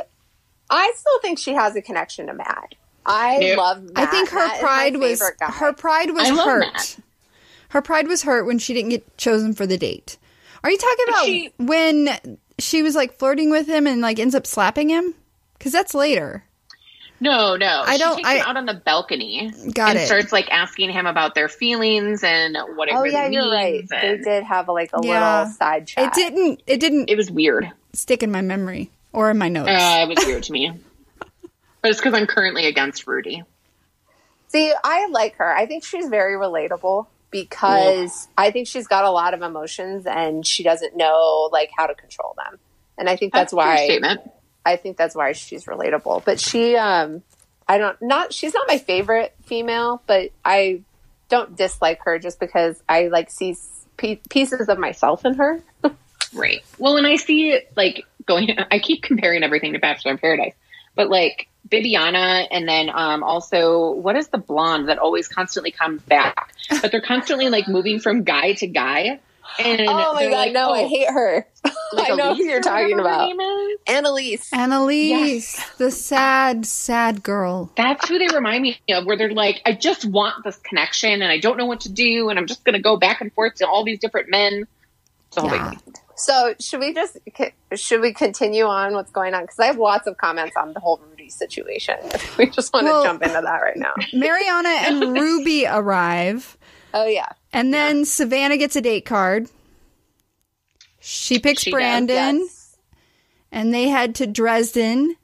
I still think she has a connection to Matt. I nope. love. Matt. I think her Matt pride was guy. her pride was hurt. Her pride was hurt when she didn't get chosen for the date. Are you talking about she, when she was like flirting with him and like ends up slapping him? Because that's later. No, no. I don't. Takes I, him out on the balcony. Got and it. Starts like asking him about their feelings and what it oh, really yeah, you're means. right. And they did have like a Yeah. little side chat. It didn't. It didn't It was weird. stick in my memory or in my notes. Uh, it was weird to me. But it's because I'm currently against Rudi. See, I like her. I think she's very relatable because I think she's got a lot of emotions and she doesn't know like how to control them. And I think that's, That's why statement. I think that's why she's relatable. But she, um, I don't not she's not my favorite female, but I don't dislike her just because I like see p- pieces of myself in her. Right. Well, and I see it like going. I keep comparing everything to Bachelor in Paradise, but like Bibiana, and then um also what is the blonde that always constantly comes back? But they're constantly like moving from guy to guy. And oh my god, like, no, oh, I hate her. like I know Elise who you're talking whatever her about. name is. Annaliese. Annaliese, the sad, sad girl. That's who they remind me of, where they're like, I just want this connection and I don't know what to do, and I'm just going to go back and forth to all these different men. It's all Yeah. big. So should we just should we continue on what's going on? Because I have lots of comments on the whole Rudi situation. We just want Well- to jump into that right now. Mariana and Ruby arrive, Oh yeah, and then Savannah gets a date card. She picks She does, Brandon, yes. and they head to Dresden.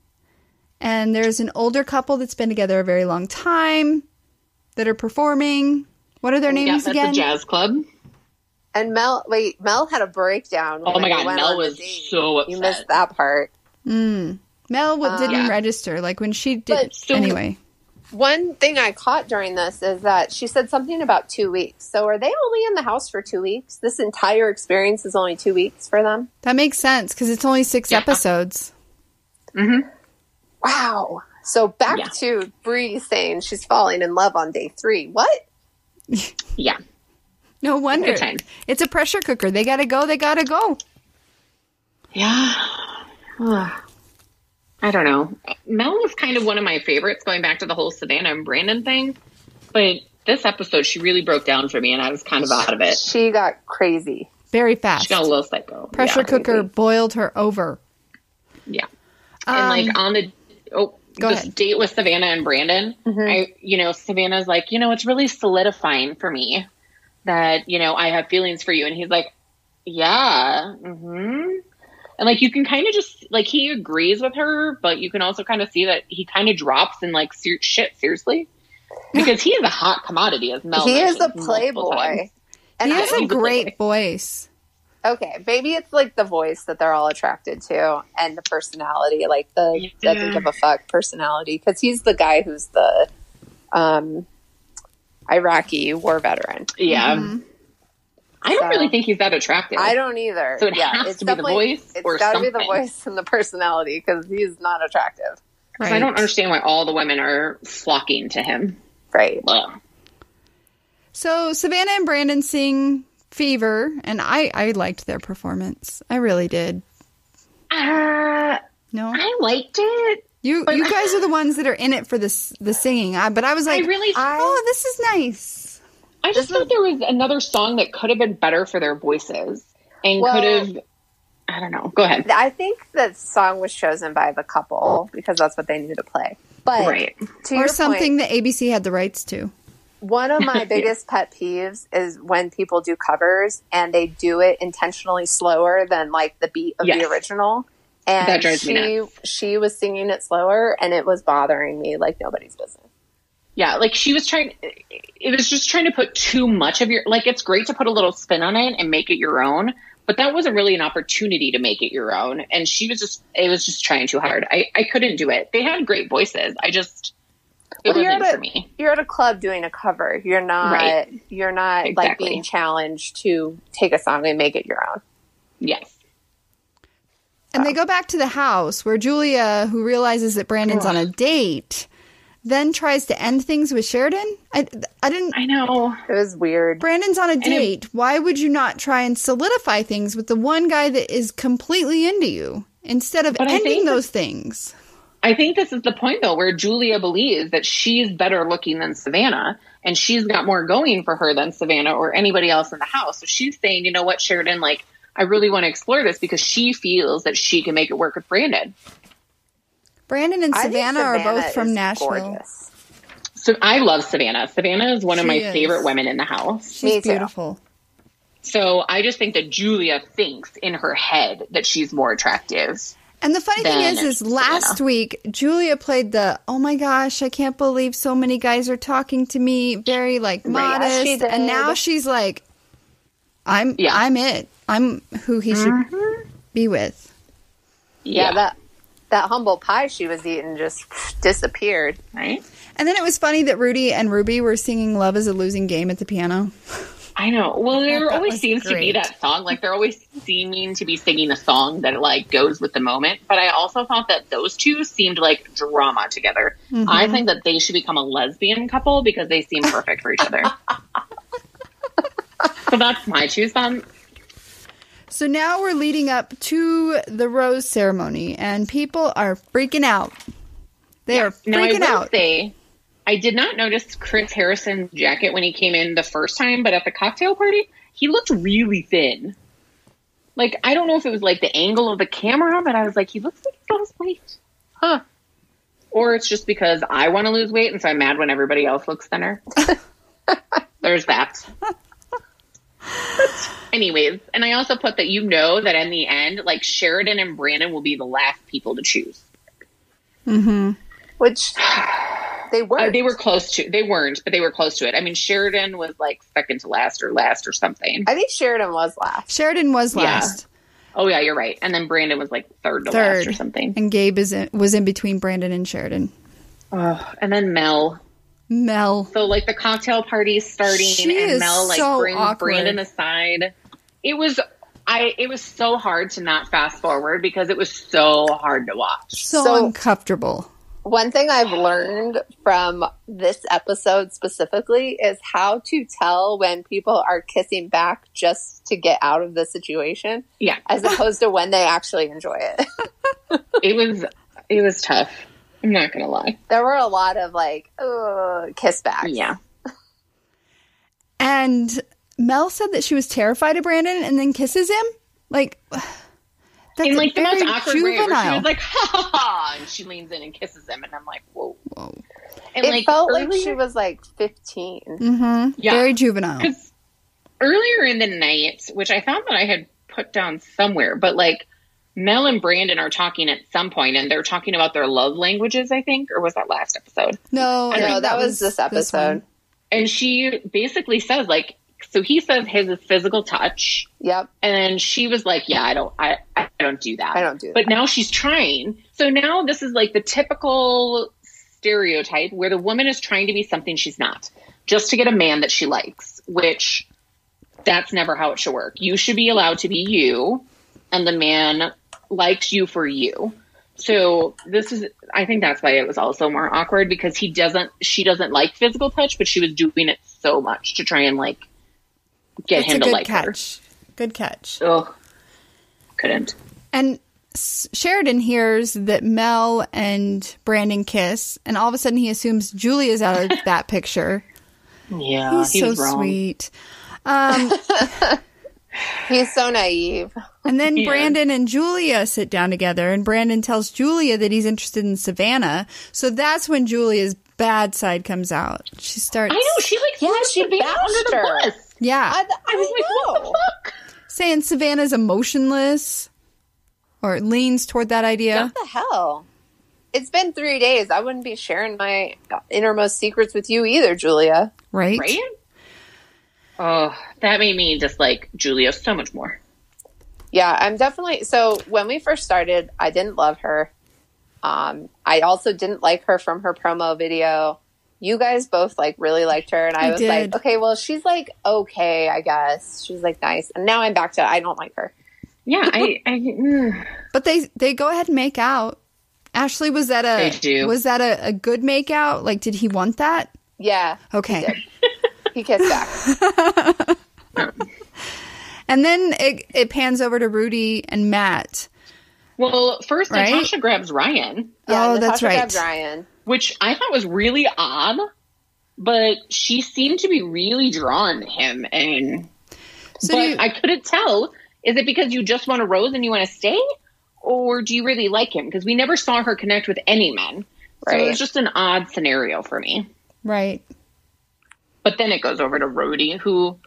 And there's an older couple that's been together a very long time that are performing. What are their Yeah, names that's again? a jazz club. And Mel, wait, Mel had a breakdown. Oh my God, Mel was so upset. You missed that part. Mm. Mel w- didn't Yeah. register. Like when she did. But so- anyway, One thing I caught during this is that she said something about two weeks. So are they only in the house for two weeks? This entire experience is only two weeks for them. that makes sense because it's only six Yeah. episodes. Mm-hmm. Wow. So back Yeah. to Bree saying she's falling in love on day three. What? Yeah. No wonder. Time. It's a pressure cooker. They gotta go. They gotta go. Yeah. Ugh. I don't know. Mel was kind of one of my favorites going back to the whole Savannah and Brandon thing. But this episode, she really broke down for me and I was kind of out of it. She got crazy. Very fast. She got a little psycho. Pressure Yeah. cooker boiled her over. Yeah. Um, and like on the oh go this ahead. date with Savannah and Brandon, I you know Savannah's like you know it's really solidifying for me that you know I have feelings for you, and he's like, yeah, hmm and like you can kind of just like he agrees with her, but you can also kind of see that he kind of drops and like ser- shit seriously because he is a hot commodity as Mel. he is a playboy. And he I- has a he's a great voice. okay, maybe it's like the voice that they're all attracted to and the personality, like the doesn't give a fuck personality. Because he's the guy who's the um, Iraqi war veteran. Yeah. Mm-hmm. I don't So- really think he's that attractive. I don't either. So it yeah, has it's to be the definitely- voice It's or got to be the voice and the personality because he's not attractive. Right. I don't understand why all the women are flocking to him. Right. Ugh. So Savannah and Brandon sing Fever, and I I liked their performance. I really did. Uh, No, I liked it. You you guys are the ones that are in it for this the singing. I, but I was like, I really- oh, this is nice. I just thought there was another song that could have been better for their voices and Well- could have. I don't know. Go ahead. I think the song was chosen by the couple because that's what they knew to play. But Right. to Or your something point, that ABC had the rights to. one of my biggest pet peeves is when people do covers and they do it intentionally slower than like the beat of the original. And That drives me she nuts. she was singing it slower and it was bothering me like nobody's business. Yeah, like she was trying. It was just trying to put too much of your. Like it's great to put a little spin on it and make it your own, but that wasn't really an opportunity to make it your own. And she was just. It was just trying too hard. I I couldn't do it. They had great voices. I just. It Well, you're wasn't at a- for me. You're at a club doing a cover. You're not Right. you're not like being challenged to take a song and make it your own. Yes. And they go back to the house where Julia, who realizes that Brandon's on a date, then tries to end things with Sheridan. I, I didn't. I know. It was weird. Brandon's on a date. Why would you not try and solidify things with the one guy that is completely into you instead of ending think those things? I think this is the point though, where Julia believes that she's better looking than Savannah, and she's got more going for her than Savannah or anybody else in the house. So she's saying, you know what, Sheridan, like I really want to explore this because she feels that she can make it work with Brandon. Brandon and I think Savannah, are both from Nashville. gorgeous. So I love Savannah. Savannah is one of She my is. favorite women in the house. She's Me too. beautiful. So I just think that Julia thinks in her head that she's more attractive. And the funny thing Then is, is Savannah. last week Julia played the "Oh my gosh, I can't believe so many guys are talking to me," very like Right, yes, modest, and now she's like, "I'm, Yeah. I'm it. I'm who he should mm-hmm. be with." Yeah, that that humble pie she was eating just disappeared. right. And then it was funny that Rudi and Ruby were singing "Love Is a Losing Game" at the piano. I know. Well, there that always was seems to be that song. Like they're always seeming to be singing a song that like goes with the moment. But I also thought that those two seemed like drama together. Mm-hmm. I think that they should become a lesbian couple because they seem perfect for each other. so that's my two cents. So now we're leading up to the rose ceremony, and people are freaking out. They are Now I freaking out. say, I did not notice Chris Harrison's jacket when he came in the first time, but at the cocktail party, he looked really thin. Like I don't know if it was like the angle of the camera, but I was like, he looks like he's lost weight, huh? Or it's just because I want to lose weight, and so I'm mad when everybody else looks thinner. There's that. But anyways, and I also put that you know that in the end, like Sheridan and Brandon will be the last people to choose. Mm-hmm. Which they were. Uh, they were close to. They weren't, but they were close to it. I mean, Sheridan was like second to last or last or something. I think Sheridan was last. Sheridan was Yeah. last, Oh yeah, you're right. And then Brandon was like third to third, last or something. and Gabe is in, was in between Brandon and Sheridan. Oh, and then Mel. Mel, So like the cocktail party's starting, She and is Mel like so brings awkward. Brandon aside. It was. I it was so hard to not fast forward because it was so hard to watch. so, So- uncomfortable. One thing I've learned from this episode specifically is how to tell when people are kissing back just to get out of the situation, Yeah, as opposed to when they actually enjoy it. it was it was tough. I'm not gonna lie. there were a lot of like, ugh, kiss backs. Yeah. And Mel said that she was terrified of Brandon, and then kisses him. Like that's in like the very most awkward way where she was like ha ha ha and she leans in and kisses him and I'm like whoa Whoa. and It like felt like she was like 15. Mm-hmm. Yeah. Very juvenile. Because earlier in the night, which I thought that I had put down somewhere, but like Mel and Brandon are talking at some point, and they're talking about their love languages. I think, or was that last episode? No, I No, think that was this episode. one. And she basically says like, so he says his is physical touch, Yep. and then she was like, yeah, I don't, I, I don't do that. I don't do But now she's trying. So now this is like the typical stereotype where the woman is trying to be something she's not, just to get a man that she likes, which that's never how it should work. You should be allowed to be you, and the man likes you for you. So this is I think that's why it was also more awkward because he doesn't she doesn't like physical touch, but she was doing it so much to try and like get It's him to good like her. catch. Good catch. Ugh. Couldn't. And Sheridan hears that Mel and Brandon kiss, and all of a sudden he assumes Julie is out of that picture. Yeah, He's he so was wrong. sweet. Um, He's so naive. and then Yeah. Brandon and Julia sit down together, and Brandon tells Julia that he's interested in Savannah. So that's when Julia's bad side comes out. She starts I know she like Yeah, threw she Savannah bashed under the her. bus. yeah, I, I was like, what the fuck? saying Savannah's emotionless, or leans toward that idea. What the hell? It's been three days. I wouldn't be sharing my innermost secrets with you either, Julia. Right? Right? Oh, that made me dislike Julia so much more. Yeah, I'm definitely. So when we first started, I didn't love her. Um, I also didn't like her from her promo video. You guys both like really liked her, and I, I was did. like, okay, well, she's like okay, I guess. She's like nice, and now I'm back to I don't like her. Yeah, I. I mm. But they they go ahead and make out. Ashley, was that a was that a, a good make out? Like, did he want that? Yeah. Okay. He kissed back. And then it it pans over to Rudi and Matt. Well, first Right? Natasha grabs Ryan, oh, Yeah, Oh, that's right. grabbed Ryan. which I thought was really odd, but she seemed to be really drawn to him, and So but you, I couldn't tell. Is it because you just want a rose and you want to stay, or do you really like him? Because we never saw her connect with any men, so it was just an odd scenario for me. right. But then it goes over to Rudi, who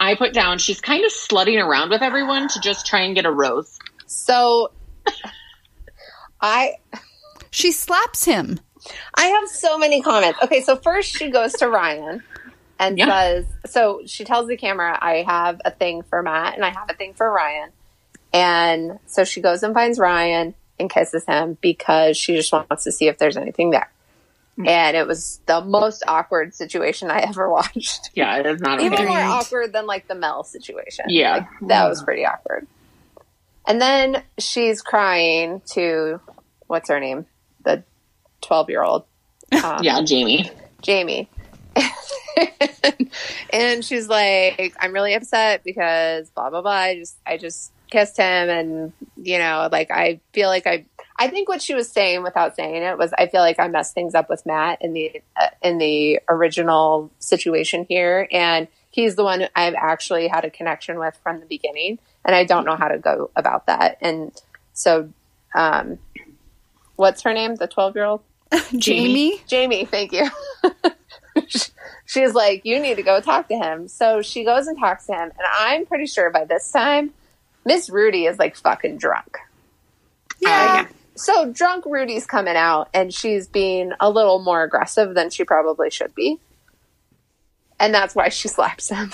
I put down. She's kind of slutting around with everyone to just try and get a rose. So I She slaps him. I have so many comments. Okay, so first she goes to Ryan and Yeah. says, so she tells the camera, I have a thing for Matt and I have a thing for Ryan. And so she goes and finds Ryan and kisses him because she just wants to see if there's anything there. And it was the most awkward situation I ever watched. Yeah, it is not Even more awkward than like the Mel situation. Yeah. Like, that was pretty awkward. And then she's crying to what's her name? The 12 year old. Um, Yeah, Jamie. Jamie. and she's like, I'm really upset because blah blah blah. I just I just kissed him and you know, like I feel like I I think what she was saying without saying it was I feel like I messed things up with Matt in the uh, in the original situation here and he's the one I've actually had a connection with from the beginning and I don't know how to go about that. And so um what's her name? The 12-year-old? Jamie. Jamie, thank you. She's like, you need to go talk to him. So she goes and talks to him, and I'm pretty sure by this time, Miss Rudi is like fucking drunk. Yeah. So drunk Rudi's coming out, and she's being a little more aggressive than she probably should be, and that's why she slaps him.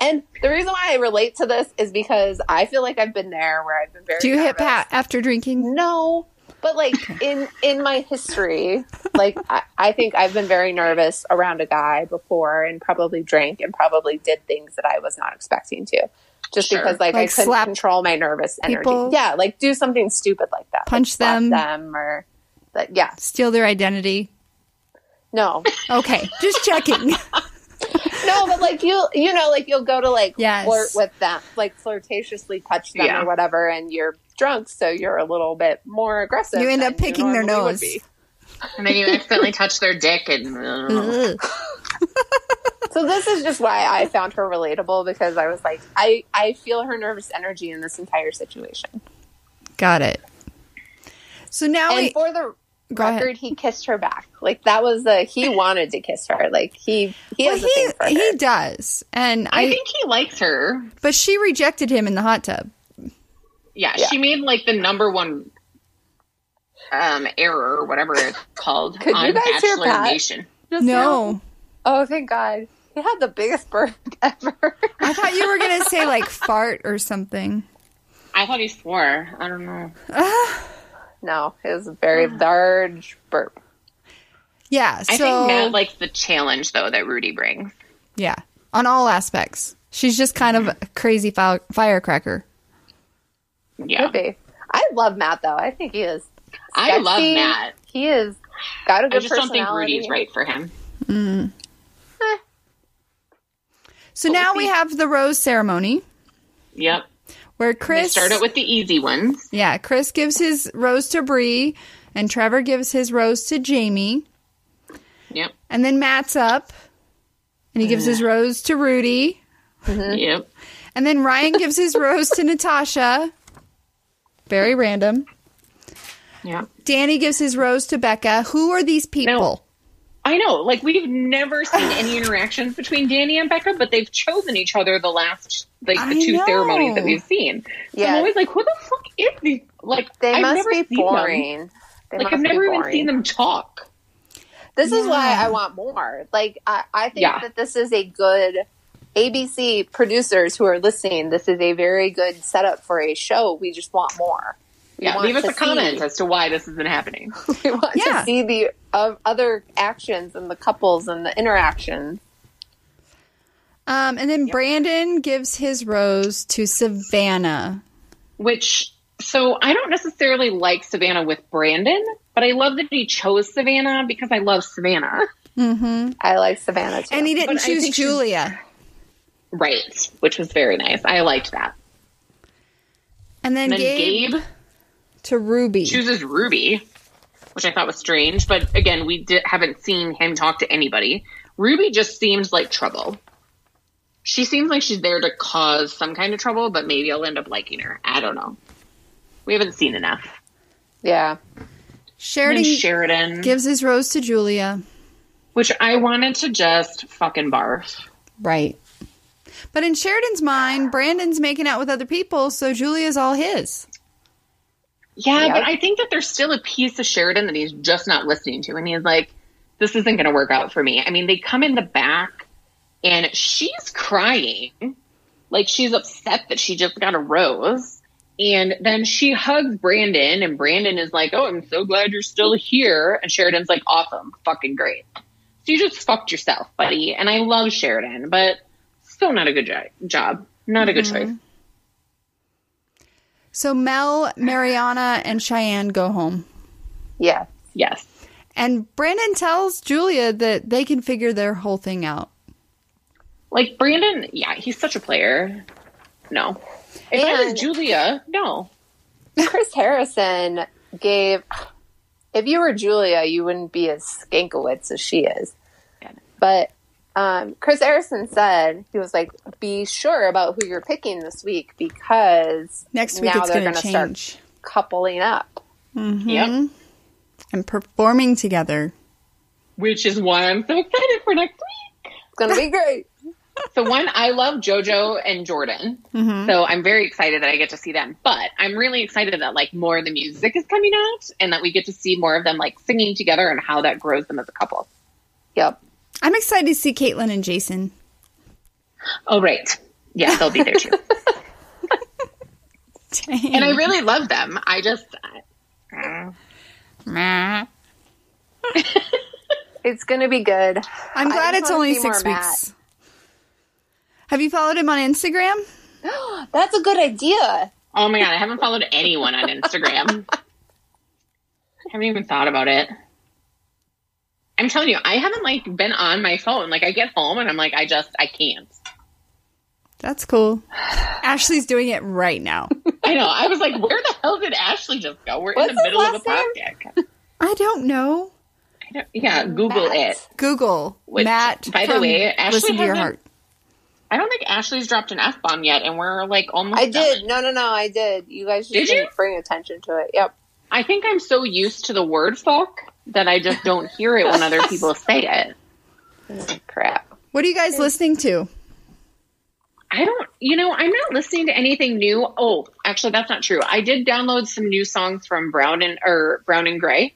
And the reason why I relate to this is because I feel like I've been there where I've been very. Do you hit. Pat after drinking? No, but like in in my history, like I, I think I've been very nervous around a guy before, and probably drank and probably did things that I was not expecting to, just Sure. because like, I couldn't slap control my nervous energy. people? Yeah, like do something stupid like that, Punch like them? them, or that. Yeah, Steal their identity. no, Okay, just checking. no, but like you, you know, like you'll go to like Yes. flirt with them, like flirtatiously touch them Yeah. or whatever, and you're drunk, so you're a little bit more aggressive. You end up picking their nose. And then you accidentally touch their dick and uh, Ugh. So this is just why I found her relatable because I was like, I I feel her nervous energy in this entire situation. Got it. So now And we for the Go ahead. record, he kissed her back. Like that was the he wanted to kiss her. Like he he well, has a thing for he her. he does, and I, I, think he likes her. but she rejected him in the hot tub. Yeah, Yeah. she made like the number one um error or whatever it's called Could you on guys hear Bachelor Pat? Nation. Just now. No, Oh, thank God. He had the biggest burp ever. I thought you were gonna say like fart or something. I thought he swore. I don't know. no, it was a very large burp. Yeah. So I think Matt likes the challenge though that Rudi brings. yeah, on all aspects, she's just kind of a crazy fi- firecracker. Yeah, Could be. I love Matt though. I think he is. I love. Matt. He is got a good I just don't think personality. Rudi's right for him. Mm. Eh. So now we have the rose ceremony Yep. where They Chris start it with the easy ones. Yeah, Chris gives his rose to Bree, and Trevor gives his rose to Jamie, Yep. and then Matt's up, and he gives his mm-hmm. rose to Rudi, mm-hmm. Yep. and then Ryan gives his rose to Natasha. Very random. Yeah. Danny gives his rose to Becca. Who are these people? I know. Like we've never seen any interactions between Danny and Becca, but they've chosen each other the last like the I two know. ceremonies that we've seen. So Yeah. I'm always like, who the fuck is these? Like They I've must never be seen boring. They Like I've be never even seen them talk. This is why I want more. Like I, I think Yeah. that this is a good ABC producers who are listening. This is a very good setup for a show. We just want more. Yeah, leave us a comment see- as to why this isn't happening. We want Yeah. to see the uh, other actions and the couples and the interactions. Um, and then Brandon gives his rose to Savannah. which so I don't necessarily like Savannah with Brandon, but I love that he chose Savannah because I love Savannah. Mm-hmm. I like Savannah too. And he didn't but choose Julia. Right, which was very nice. I liked that. And then, and then Gabe, Gabe, to Ruby chooses Ruby, which I thought was strange. But again, we did, haven't seen him talk to anybody. Ruby just seems like trouble. She seems like she's there to cause some kind of trouble, but maybe I'll end up liking her. I don't know. We haven't seen enough. Yeah. Sheridan, Sheridan gives his rose to Julia. Which I wanted to just fucking barf. Right. But in Sheridan's mind, Brandon's making out with other people, so Julia's all his. Yeah, yep. but I think that there's still a piece of Sheridan that he's just not listening to. And he's like, this isn't going to work out for me. I mean, they come in the back and she's crying. Like she's upset that she just got a rose. And then she hugs Brandon, and Brandon is like, Oh, I'm so glad you're still here. And Sheridan's like, Awesome, fucking great. So you just fucked yourself, buddy. And I love Sheridan, but still not a good jo- job. Not a good mm-hmm. choice. So Mel, Mariana, and Cheyenne go home. Yeah. Yes. And Brandon tells Julia that they can figure their whole thing out. Like Brandon, yeah, he's such a player. No. If and I was Julia, no. Chris Harrison gave. If you were Julia, you wouldn't be as skankowitz as she is. But um, Chris Harrison said he was like, "Be sure about who you're picking this week because next week now they're going to start coupling up." Mm-hmm. Yep, and performing together. Which is why I'm so excited for next week. It's going to be great so one, I love JoJo and Jordan, mm-hmm. so I'm very excited that I get to see them. But I'm really excited that like more of the music is coming out, and that we get to see more of them like singing together and how that grows them as a couple. Yep, I'm excited to see Kaitlyn and Jason. Oh right, yeah, they'll be there too. and I really love them. I just. Uh, it's gonna be good. I'm glad it's only six weeks. Matt. Have you followed him on Instagram? That's a good idea. Oh my god, I haven't followed anyone on Instagram. I haven't even thought about it. I'm telling you, I haven't like been on my phone. Like I get home and I'm like, I just I can't. That's cool. Ashley's doing it right now. I know. I was like, where the hell did Ashley just go? We're What's in the middle of a podcast. I don't know. I don't, yeah, Google Matt. it. Google Which, Matt. By the way, Ashley listen to your heart. I don't think Ashley's dropped an F bomb yet, and we're like almost. I did. No, no, no. I did. You guys just did didn't bring attention to it. Yep. I think I'm so used to the word fuck that I just don't hear it when other people say it. Oh, crap. What are you guys listening to? I don't, you know, I'm not listening to anything new. Oh, actually, that's not true. I did download some new songs from Brown and or Brown and Gray,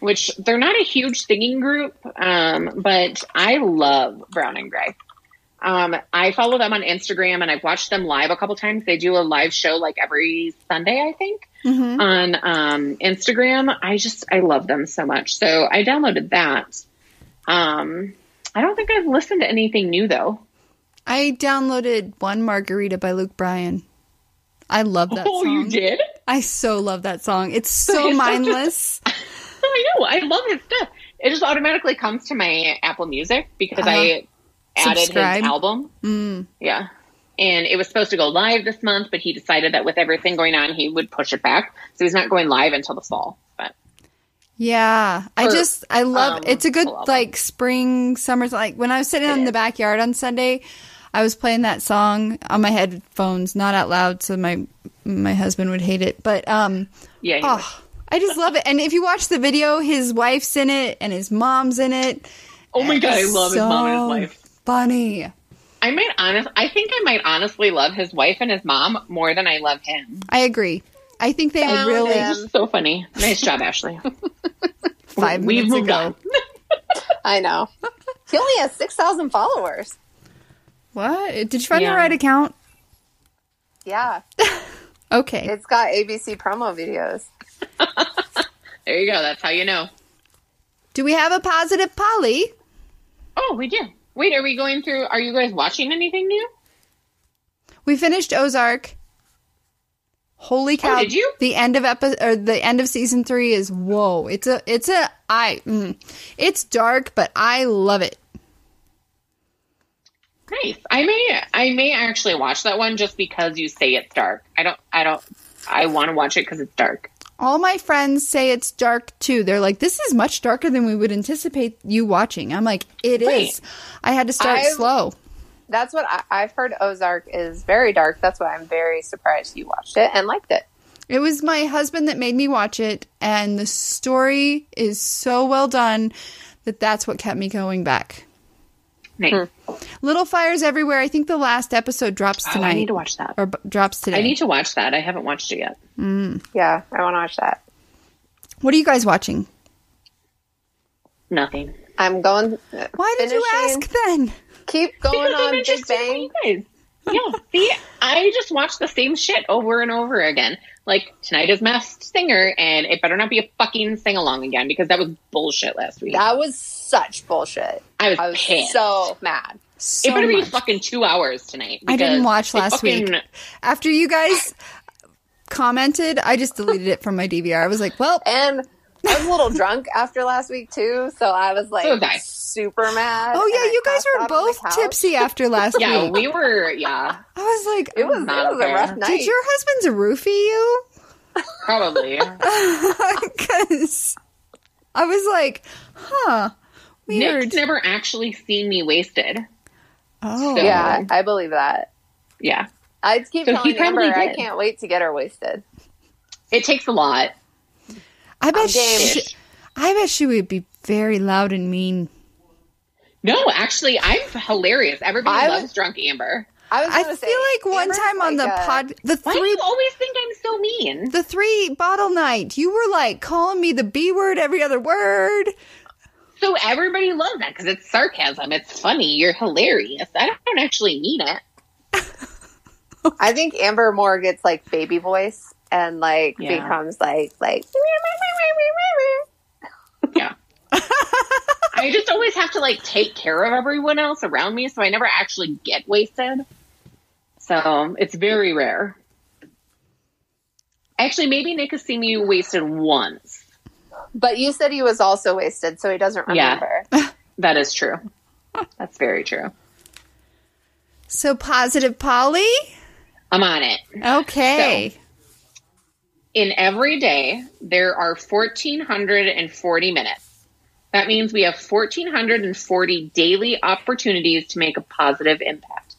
which they're not a huge singing group, um, but I love Brown and Gray. Um, I follow them on Instagram and I've watched them live a couple times. They do a live show like every Sunday, I think, mm-hmm. on um, Instagram. I just, I love them so much. So I downloaded that. Um, I don't think I've listened to anything new though. I downloaded One Margarita by Luke Bryan. I love that oh, song. you did? I so love that song. It's so mindless. I know. I love his stuff. It just automatically comes to my Apple Music because uh-huh. I added Subscribe. his album. Mm. Yeah. And it was supposed to go live this month, but he decided that with everything going on, he would push it back. So he's not going live until the fall. But yeah, I just I love um, it's a good like spring summer like when I was sitting it in the backyard on Sunday, I was playing that song on my headphones, not out loud, so my my husband would hate it. But um, yeah, oh, I just love it. And if you watch the video, his wife's in it and his mom's in it. Oh my god, I love so his mom and his wife funny. I might honest. I think I might honestly love his wife and his mom more than I love him. I agree. I think they Found really him. so funny. Nice job, Ashley. Five We've minutes ago. I know. He only has six thousand followers. What? Did you find yeah. the right account? Yeah. okay. It's got ABC promo videos. there you go. That's how you know. Do we have a positive Polly? Oh, we do. Wait, are we going through? Are you guys watching anything new? We finished Ozark. Holy cow! Oh, did you? The end of episode or the end of season three is whoa. It's a it's a I. Mm, it's dark, but I love it. Nice. I may I may actually watch that one just because you say it's dark. I don't I don't I want to watch it because it's dark. All my friends say it's dark too. They're like, "This is much darker than we would anticipate you watching." I'm like, "It is." Right. I had to start I've- slow. That's what I, I've heard. Ozark is very dark. That's why I'm very surprised you watched it and liked it. It was my husband that made me watch it, and the story is so well done that that's what kept me going back. Nice. Hmm. Little fires everywhere. I think the last episode drops Oh, tonight. I need to watch that. or b- drops today. I need to watch that. I haven't watched it yet. Hmm. Yeah, I want to watch that. what are you guys watching? Nothing. I'm going. Uh, Why did you ask then? Keep going Because on Big Bang. In you guys. Yeah, see, I just watch the same shit over and over again. Like tonight is Masked Singer, and it better not be a fucking sing along again because that was bullshit last week. That was such bullshit. I was I was pissed. so mad. So it better be fucking two hours tonight. I didn't watch last fucking- week. After you guys commented, I just deleted it from my DVR. I was like, well, And I was a little drunk after last week too, so I was like oh, So was super mad. oh yeah, you guys were out on the both tipsy after last Yeah, week. Yeah, we were. Yeah, I was like, It was, Not it was a rough night. did your husband's roofie you? probably. Because I was like, huh, weird. Nick's never actually seen me wasted. oh, So- yeah, I believe that. Yeah, I keep So telling probably Amber I can't wait to get her wasted. it takes a lot. I bet she, I bet she would be very loud and mean. No, actually, I'm hilarious. Everybody I loves was- drunk Amber. I was I feel say, like one Amber's time on the a- pod, the Why do three you always think I'm so mean? the three bottle night, you were like calling me the B word every other word. So everybody loves that because it's sarcasm. It's funny. You're hilarious. I don't actually mean it. I think Amber more gets like baby voice and like Yeah. becomes like like Yeah. I just always have to like take care of everyone else around me, so I never actually get wasted. So it's very rare. Actually, maybe Nick has seen me wasted once. But you said he was also wasted, so he doesn't Yeah. remember. That is true. That's very true. So positive Polly? I'm on it. Okay. In every day, there are 1,440 minutes. That means we have 1,440 daily opportunities to make a positive impact.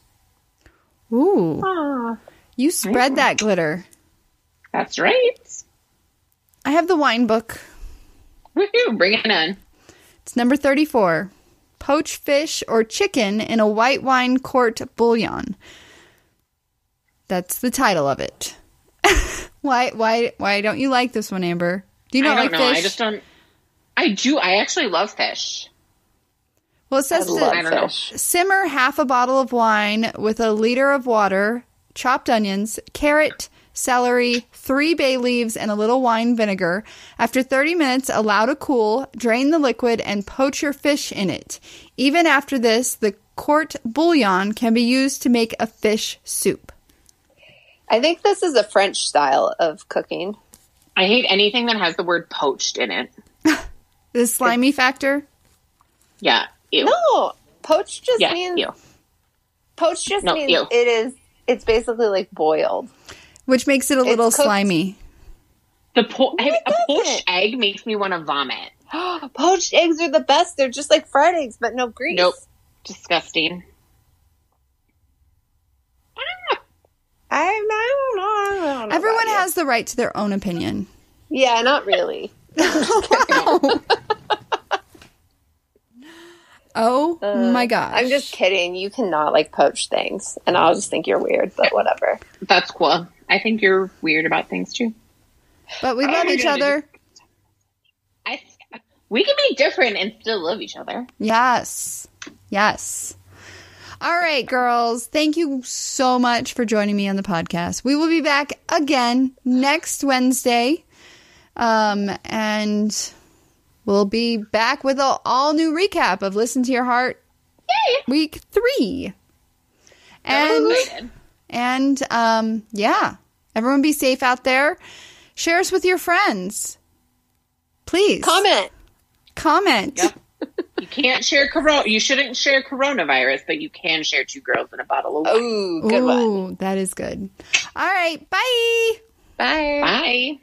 Ooh. You spread that glitter. That's right. I have the wine book. Woohoo, bring it on. It's number 34. Poach fish or chicken in a white wine court bouillon. That's the title of it. why why why don't you like this one, Amber? Do you I not don't like know. fish? I just don't. I do. I actually love fish. well, it says to I don't know. fish. simmer half a bottle of wine with a liter of water, chopped onions, carrot, celery, three bay leaves, and a little wine vinegar. After 30 minutes, allow to cool, drain the liquid, and poach your fish in it. Even after this, the court bouillon can be used to make a fish soup. I think this is a French style of cooking. I hate anything that has the word poached in it. The slimy factor? Yeah. Ew. No, poached just yeah. means Ew. poached just No, means ew. it is. It's basically like boiled. Which makes it a little cooked. slimy. The po- it a poached doesn't. egg makes me want to vomit. poached eggs are the best. They're just like fried eggs, but no grease. Nope. Disgusting. Ah! I, I don't know. I don't know Everyone about you. has the right to their own opinion. Yeah, not really. Oh uh, my gosh. I'm just kidding. You cannot like poach things, and I'll just think you're weird. But whatever. That's cool. I think you're weird about things too. But we Oh love each God, other. I we can be different and still love each other. Yes. Yes. All right, girls. Thank you so much for joining me on the podcast. We will be back again next Wednesday. Um, and we'll be back with an all new recap of Listen to Your Heart Yay! week three. And and um yeah. Everyone be safe out there. Share us with your friends. Please. Comment. Comment. Yep. You can't share corona. You shouldn't share coronavirus, but you can share two girls and a bottle of wine. Oh, good Ooh, one. that is good. All right. Bye. Bye. Bye.